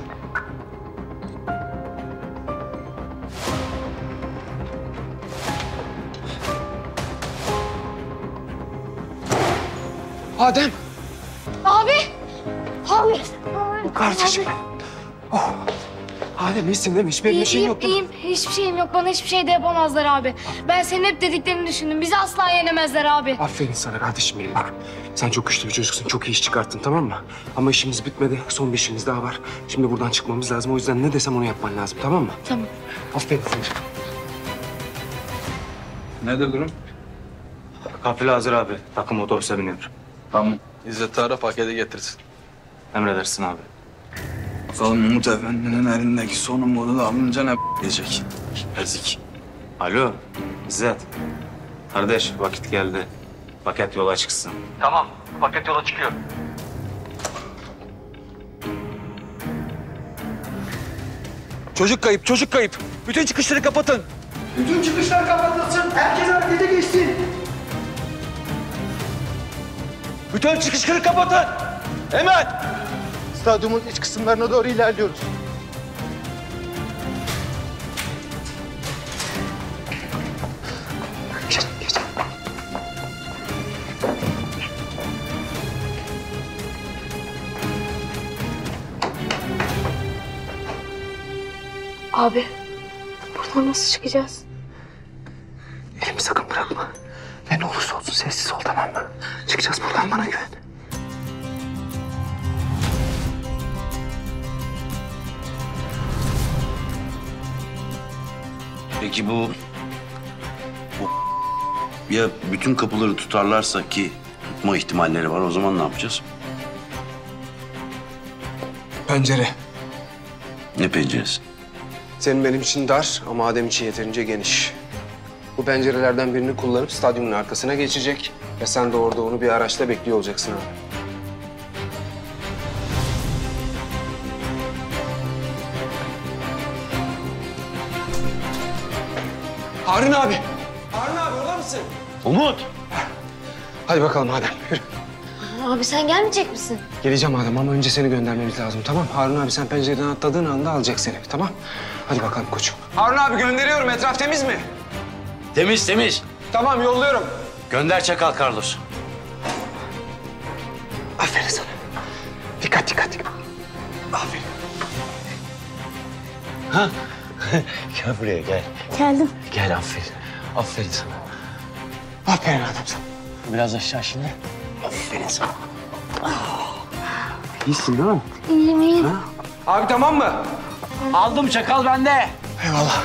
Adem! İyisin değil mi? Hiçbir bir şeyin yok değil mi? iyiyim. Hiçbir şeyim yok. Bana hiçbir şey de yapamazlar abi. Ben senin hep dediklerini düşündüm. Bizi asla yenemezler abi. Aferin sana kardeşim benim bak. Sen çok güçlü bir çocuksun. Çok iyi iş çıkarttın tamam mı? Ama işimiz bitmedi. Son bir işimiz daha var. Şimdi buradan çıkmamız lazım. O yüzden ne desem onu yapman lazım tamam mı? Tamam. Aferin sana. Nedir durum? Kafile hazır abi. Takım otobüse biniyor. Tamam. İzzet ara paketi getirsin. Emredersin abi. Bakalım Umut Efendi'nin elindeki son umudu da alınca ne diyecek. Ezik. Alo, İzzet. Kardeş vakit geldi. Paket yola çıksın. Tamam. Paket yola çıkıyor. Çocuk kayıp, çocuk kayıp. Bütün çıkışları kapatın. Bütün çıkışlar kapatılsın. Herkes harekete geçsin. Bütün çıkışları kapatın. Hemen. Stadyumun iç kısımlarına doğru ilerliyoruz. Abi, buradan nasıl çıkacağız? Bütün kapıları tutarlarsa ki tutma ihtimalleri var o zaman ne yapacağız? Pencere. Ne penceresi? Senin benim için dar ama Adem için yeterince geniş. Bu pencerelerden birini kullanıp stadyumun arkasına geçecek. Ve sen de orada onu bir araçla bekliyor olacaksın abi. Harun abi. Umut. Hadi bakalım Adem yürü. Abi sen gelmeyecek misin? Geleceğim Adem ama önce seni göndermemiz lazım tamam Harun abi sen pencereden atladığın anda alacak seni tamam? Hadi bakalım koçum. Harun abi gönderiyorum etraf temiz mi? Temiz temiz. Tamam yolluyorum. Gönder Çakal Carlos. Aferin sana. Dikkat dikkat dikkat. Aferin. Ha? gel buraya gel. Geldim. Gel aferin. Aferin sana. Aferin Adem sana. Biraz aşağı şimdi. Aferin sana. İyisin değil mi? İyiyim iyiyim. Abi tamam mı? Aldım çakal bende. Eyvallah.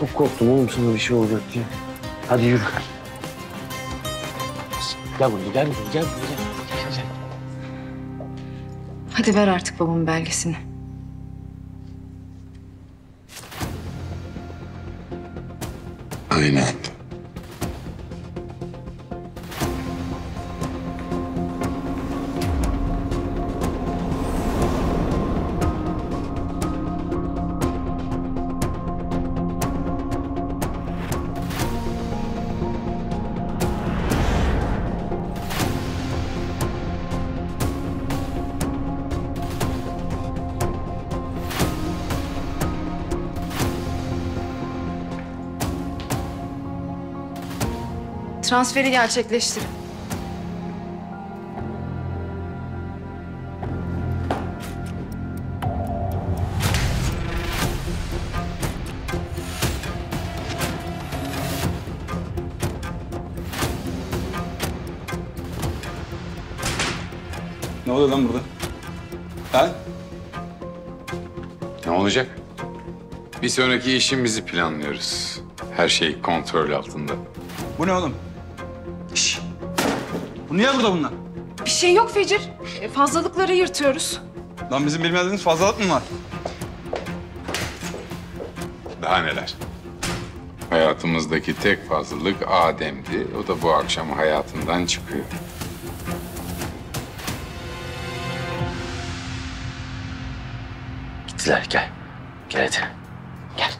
Çok korktum oğlum sana bir şey olacak diye. Hadi yürü. Gel buraya, gel buraya, gel buraya. Gel, gel. Hadi ver artık babamın belgesini. Transferi gerçekleştirin. Ne oluyor lan burada? Ha? Ne olacak? Bir sonraki işimizi planlıyoruz. Her şey kontrol altında. Bu ne oğlum? Niye burada bunlar? Bir şey yok Fecir. E, Fazlalıkları yırtıyoruz. Lan bizim bilmediğimiz fazlalık mı var? Daha neler? Hayatımızdaki tek fazlalık Adem'di. O da bu akşam hayatından çıkıyor. Gittiler, gel. Gel hadi. Gel.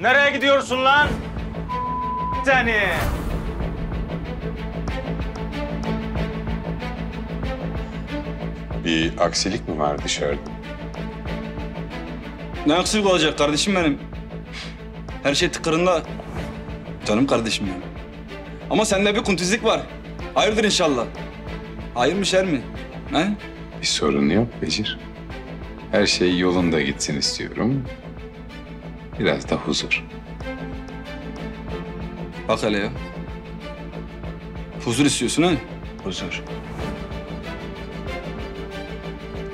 Nereye gidiyorsun lan? Seni. Bir aksilik mi var dışarıda? Ne aksilik olacak kardeşim benim? Her şey tıkırında. Canım kardeşim benim. Ama sende bir kuntizlik var. Hayırdır inşallah. Hayır mı şer mi? He? Bir sorun yok Becir. Her şey yolunda gitsin istiyorum. Biraz da huzur. Bak hele ya. Huzur istiyorsun ha? Huzur.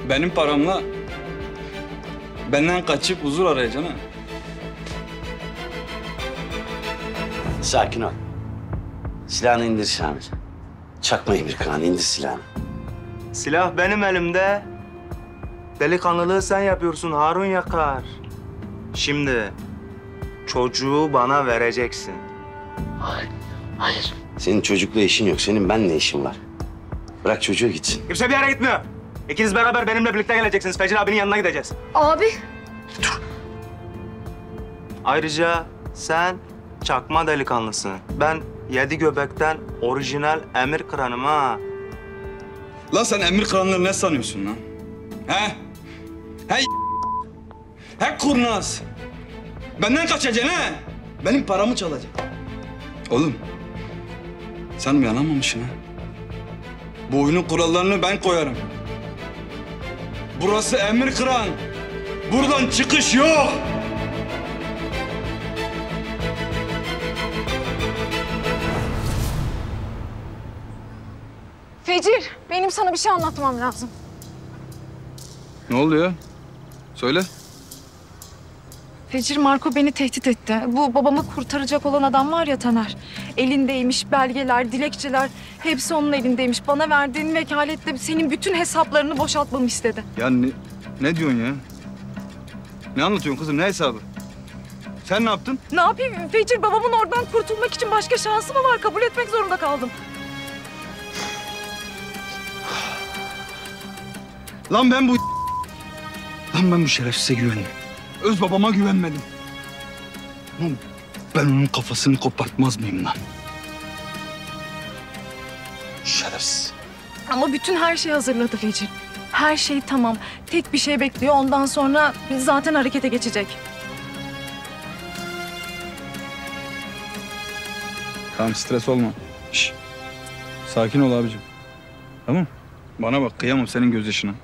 Benim paramla benden kaçıp huzur arayacaksın ha. Sakin ol. Silahını indir Şamil. Çakma Emir Kağan, indir silahını. Silah benim elimde. Delikanlılığı sen yapıyorsun Harun Yakar. Şimdi çocuğu bana vereceksin. Hayır, hayır. Senin çocukla işin yok, senin benle işin var. Bırak çocuğu gitsin. Kimse bir yere gitmiyor. İkiniz beraber benimle birlikte geleceksiniz. Fecir abinin yanına gideceğiz. Abi. Ayrıca sen çakma delikanlısı. Ben yedi göbekten orijinal emir kıranım ha. Lan sen emir kıranları ne sanıyorsun lan? He? He He kurnaz. Benden kaçacaksın he? Benim paramı çalacaksın. Oğlum. Sen uyanamamışsın ha. Bu oyunun kurallarını ben koyarım. Burası emir kıran. Buradan çıkış yok. Fecir, benim sana bir şey anlatmam lazım. Ne oluyor? Söyle. Fecir Marco beni tehdit etti. Bu babamı kurtaracak olan adam var ya Taner. Elindeymiş belgeler, dilekçeler hepsi onun elindeymiş. Bana verdiğin vekaletle senin bütün hesaplarını boşaltmamı istedi. Ya ne, ne diyorsun ya? Ne anlatıyorsun kızım? Ne hesabı? Sen ne yaptın? Ne yapayım Fecir babamın oradan kurtulmak için başka şansı mı var? Kabul etmek zorunda kaldım. Lan ben bu... Lan ben bu şerefsize güvendim. Öz babama güvenmedim. Lan ben onun kafasını kopartmaz mıyım lan? Şerefsiz. Ama bütün her şeyi hazırladı Fecir. Her şey tamam. Tek bir şey bekliyor. Ondan sonra zaten harekete geçecek. Tamam stres olma. Şş. Sakin ol abicim. Tamam Bana bak kıyamam senin gözyaşına.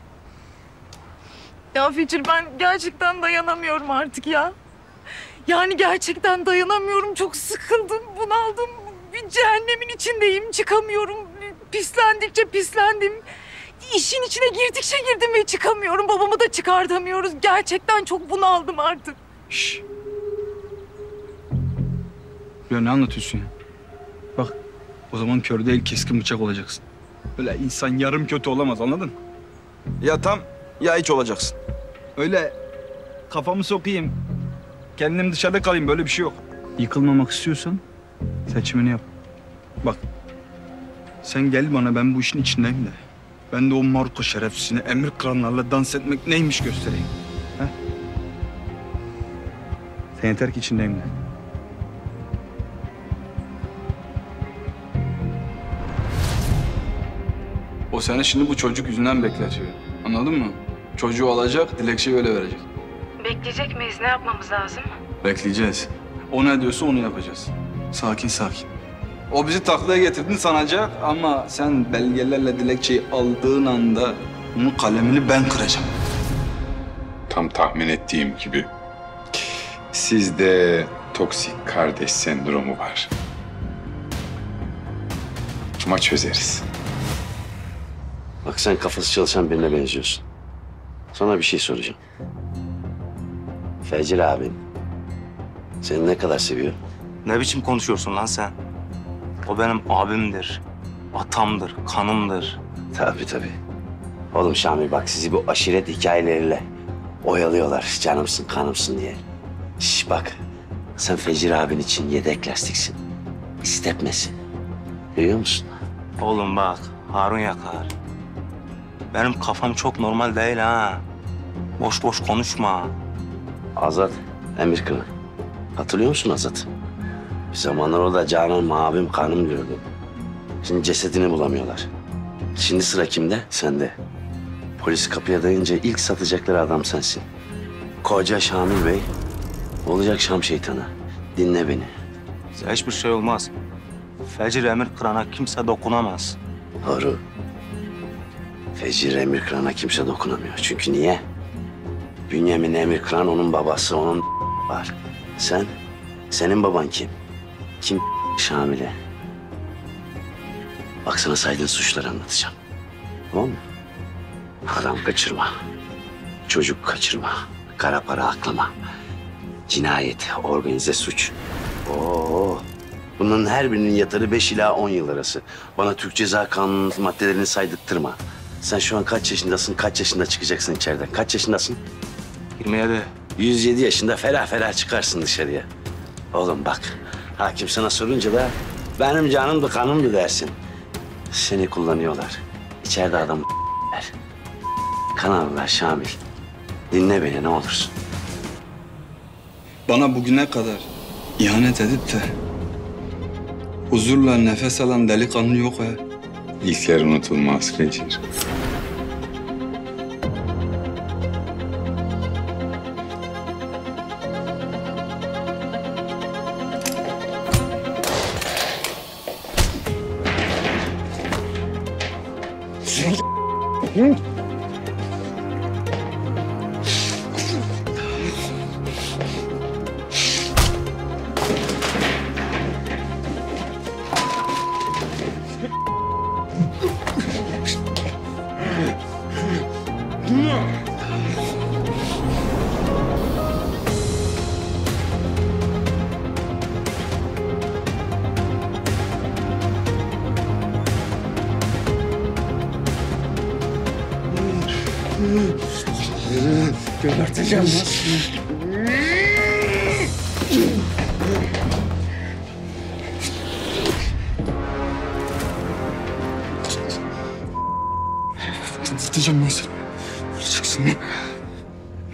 Ya Fecir ben gerçekten dayanamıyorum artık ya. Yani gerçekten dayanamıyorum. Çok sıkıldım, bunaldım. Bir cehennemin içindeyim, çıkamıyorum. Pislendikçe pislendim. İşin içine girdikçe girdim ve çıkamıyorum. Babamı da çıkartamıyoruz. Gerçekten çok bunaldım artık. Şş. Ya ne anlatıyorsun ya? Bak o zaman kör değil keskin bıçak olacaksın. Böyle insan yarım kötü olamaz anladın? Ya tam ya hiç olacaksın. Öyle kafamı sokayım, kendim dışarıda kalayım böyle bir şey yok. Yıkılmamak istiyorsan seçimini yap. Bak sen gel bana ben bu işin içindeyim de. Ben de o Marco şerefsizine emir kıranlarla dans etmek neymiş göstereyim. He? Sen yeter ki içindeyim de. O seni şimdi bu çocuk yüzünden bekletiyor. Anladın mı? Çocuğu alacak, dilekçeyi öyle verecek. Bekleyecek miyiz? Ne yapmamız lazım? Bekleyeceğiz. O ne diyorsa onu yapacağız. Sakin sakin. O bizi taklaya getirdin sanacak ama sen belgelerle dilekçeyi aldığın anda onun kalemini ben kıracağım. Tam tahmin ettiğim gibi sizde toksik kardeş sendromu var. Ama çözeriz. Bak sen kafası çalışan birine benziyorsun. Sana bir şey soracağım. Fecir abin seni ne kadar seviyor? Ne biçim konuşuyorsun lan sen? O benim abimdir, atamdır, kanımdır. Tabii tabii. Oğlum Şamil bak sizi bu aşiret hikayeleriyle oyalıyorlar. Canımsın, kanımsın diye. Şş bak sen Fecir abin için yedek lastiksin. İstepmesin. Duyuyor musun? Oğlum bak Harun yakar. Benim kafam çok normal değil ha. Boş boş konuşma. Azat, Emir Kıran. Hatırlıyor musun Azat? Bir zamanlar o da Canan abim kanım diyordu. Şimdi cesedini bulamıyorlar. Şimdi sıra kimde? Sende. Polis kapıya dayınca ilk satacakları adam sensin. Koca Şamil Bey olacak Şam şeytanı. Dinle beni. Size hiçbir şey olmaz. Fecir emir kırana kimse dokunamaz. Doğru. Fecir Emir Kıran'a kimse dokunamıyor. Çünkü niye? Bünyamin Emir Kıran onun babası, onun var. Sen, senin baban kim? Kim Şamil'e? Bak sana saydığın suçları anlatacağım. Tamam mı? Adam kaçırma. Çocuk kaçırma. Kara para aklama. Cinayet, organize suç. Oo. Bunların her birinin yatarı beş ila on yıl arası. Bana Türk Ceza Kanunu maddelerini saydırttırma. Sen şu an kaç yaşındasın, kaç yaşında çıkacaksın içeriden? Kaç yaşındasın? 27. 107 yaşında ferah ferah çıkarsın dışarıya. Oğlum bak, hakim sana sorunca da benim canımdı kanımdı dersin. Seni kullanıyorlar. İçeride adam ver. Kan alırlar Şamil. Dinle beni ne olursun. Bana bugüne kadar İhanet edip de huzurla nefes alan delikanlı yok ha. İlkler unutulmaz Fecir.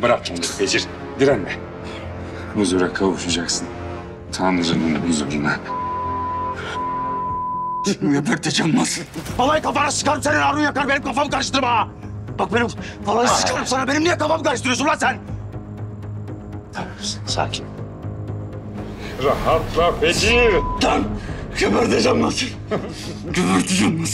Bırak bunu Fecir. Direnme. Huzura kavuşacaksın. Tanrı'nın huzuruna. Geberteceğim lan seni. Vallahi kafana sıkarım senin Harun yakar benim kafamı karıştırma ha. Bak benim vallahi sıkarım sana benim niye kafamı karıştırıyorsun lan sen? Sakin. Rahatla Fecir. Lan geberteceğim seni. Geberteceğim lan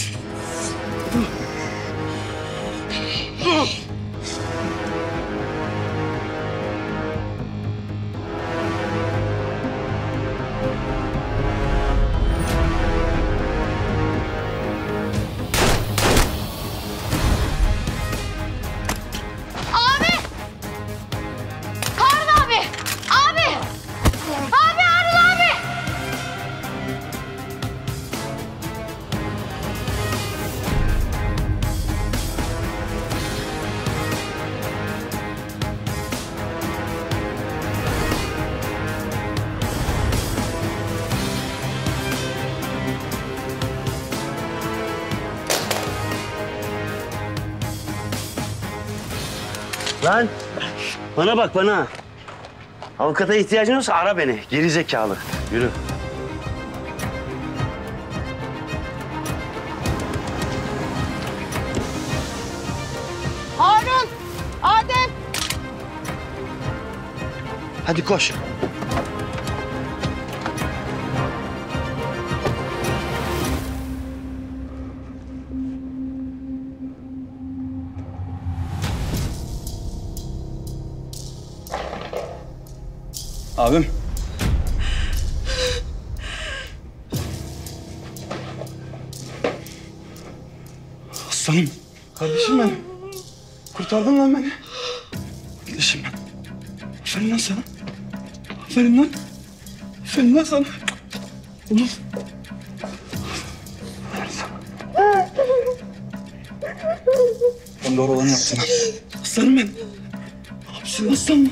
Lan bana bak bana. Avukata ihtiyacın olursa ara beni. Geri zekalı. Yürü. Harun! Adem! Hadi koş. Kurtardın lan beni. Kardeşim ben. Aferin lan sana. Aferin lan. Aferin lan sana. Oğlum. Ben doğru olanı yaptım. Aslanım ben. Abisin aslan mı?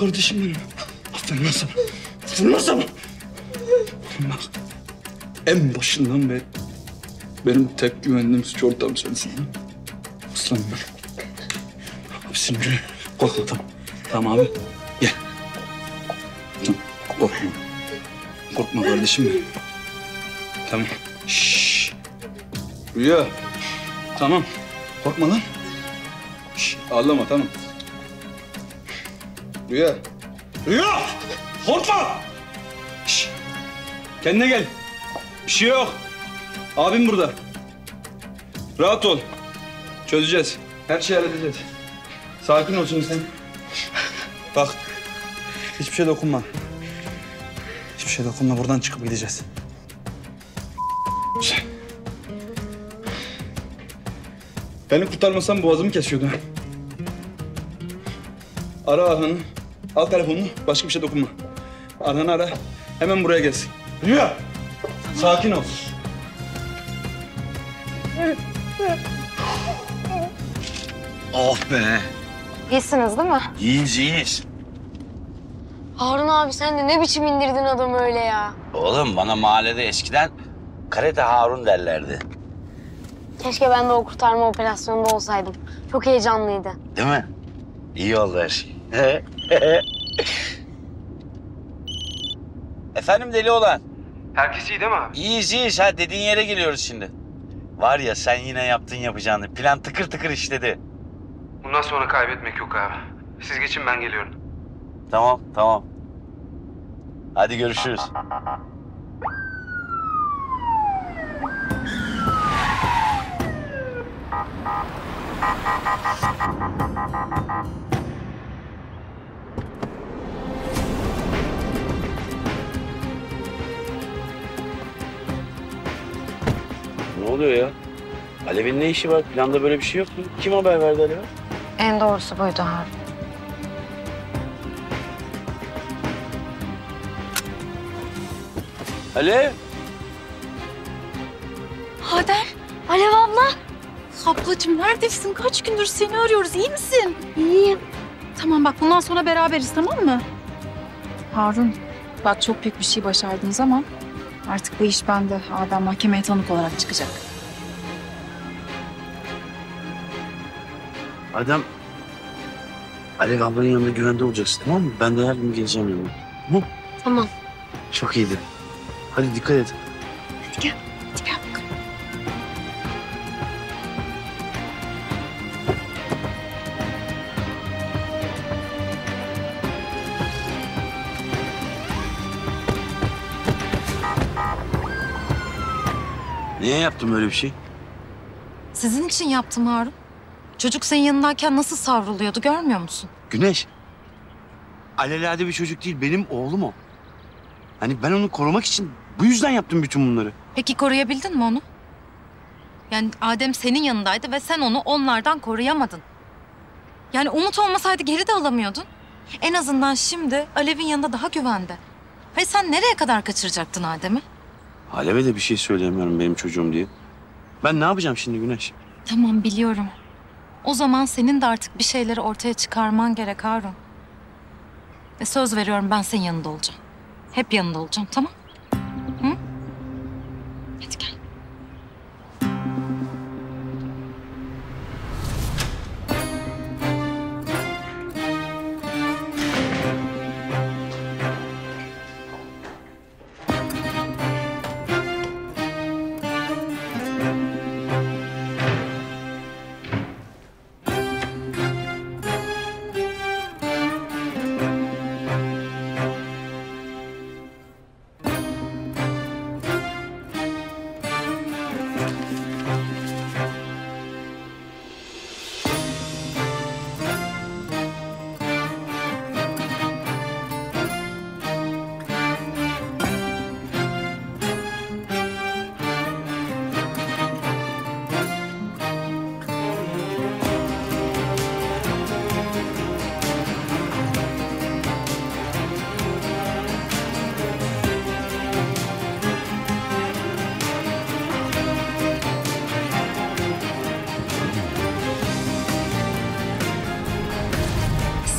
Kardeşim benim. Aferin lan sana. Aferin lan sana. Bak. En başından beri benim tek güvendiğim suç ortağım sensin lan. Aslanım ben. Abisin yürü. Korkma tamam. Tamam abi. Gel. Tamam. Korkma. Korkma kardeşim benim. Tamam. Şşş. Rüya. Tamam. Korkma lan. Şşş. Ağlama tamam. Rüya. Rüya! Korkma! Şşş! Kendine gel. Bir şey yok. Abim burada. Rahat ol. Çözeceğiz. Her şeyi halledeceğiz. Sakin olsun sen. Bak. Hiçbir şey dokunma. Hiçbir şey dokunma. Buradan çıkıp gideceğiz. Beni kurtarmasan boğazımı kesiyordu. Ara Arhan'ı. Al telefonunu. Başka bir şey dokunma. Arhan'ı ara. Hemen buraya gelsin. Rüya. Sakin ol. Oh be. İyisiniz değil mi? İyiyiz iyiyiz. Harun abi sen de ne biçim indirdin adamı öyle ya. Oğlum bana mahallede eskiden Karate Harun derlerdi. Keşke ben de o kurtarma operasyonunda olsaydım. Çok heyecanlıydı. Değil mi? İyi oldu her şey. Efendim deli olan. Herkes iyi değil mi abi? İyiyiz iyiyiz. Ha dediğin yere geliyoruz şimdi. Var ya sen yine yaptın yapacağını. Plan tıkır tıkır işledi. Bundan sonra kaybetmek yok abi. Siz geçin ben geliyorum. Tamam tamam. Hadi görüşürüz. Ne oluyor ya? Alev'in ne işi var? Planda böyle bir şey yok mu? Kim haber verdi Alev'e? En doğrusu buydu Harun. Alev! Adem, Alev abla. Ablacığım neredesin? Kaç gündür seni arıyoruz. İyi misin? İyiyim. Tamam bak bundan sonra beraberiz tamam mı? Harun, bak çok büyük bir şey başardınız ama artık bu iş bende. Adem mahkemeye tanık olarak çıkacak. Adem, Alev ablanın yanında güvende olacaksın tamam mı? Ben de her gün geleceğim yanına. Tamam mı? Tamam. Çok iyiydi. Hadi dikkat et. Hadi gel. Hadi gel. Niye yaptım böyle bir şey? Sizin için yaptım Harun. Çocuk senin yanındayken nasıl savruluyordu görmüyor musun? Güneş. Alelade bir çocuk değil, benim oğlum o. Hani ben onu korumak için bu yüzden yaptım bütün bunları. Peki koruyabildin mi onu? Yani Adem senin yanındaydı ve sen onu onlardan koruyamadın. Yani Umut olmasaydı geri de alamıyordun. En azından şimdi Alev'in yanında daha güvende. Hayır sen nereye kadar kaçıracaktın Adem'i? Alev'e de bir şey söyleyemiyorum benim çocuğum diye. Ben ne yapacağım şimdi Güneş? Tamam biliyorum. O zaman senin de artık bir şeyleri ortaya çıkarman gerek Harun. E, söz veriyorum ben senin yanında olacağım. Hep yanında olacağım tamam? Hı? Hadi gel.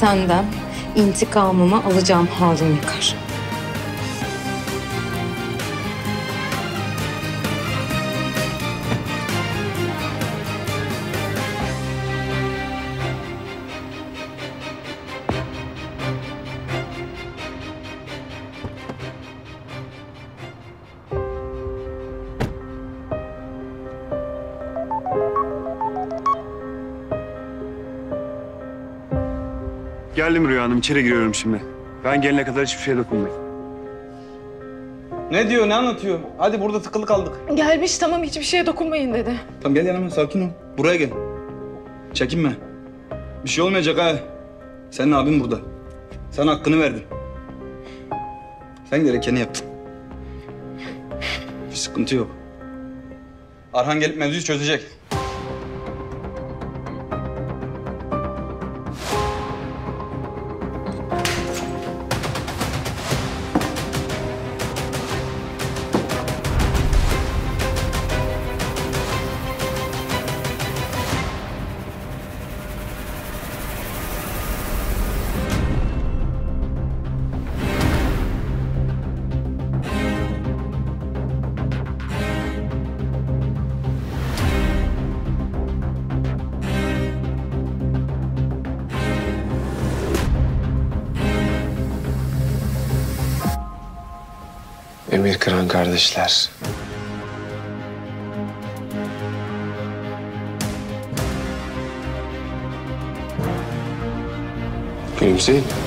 Senden intikamımı alacağım Harun Yıkar. Geldim Rüya Hanım. içeri giriyorum şimdi. Ben gelene kadar hiçbir şeye dokunmayın. Ne diyor, ne anlatıyor? Hadi burada tıkılı kaldık. Gelmiş tamam hiçbir şeye dokunmayın dedi. Tamam gel yanıma, sakin ol. Buraya gel. Çekinme. Bir şey olmayacak ha. Senin abin burada. Sana hakkını verdim. Sen gerekeni yaptın. Bir sıkıntı yok. Arhan gelip mevzuyu çözecek. Kardeşler. Gülümseyin.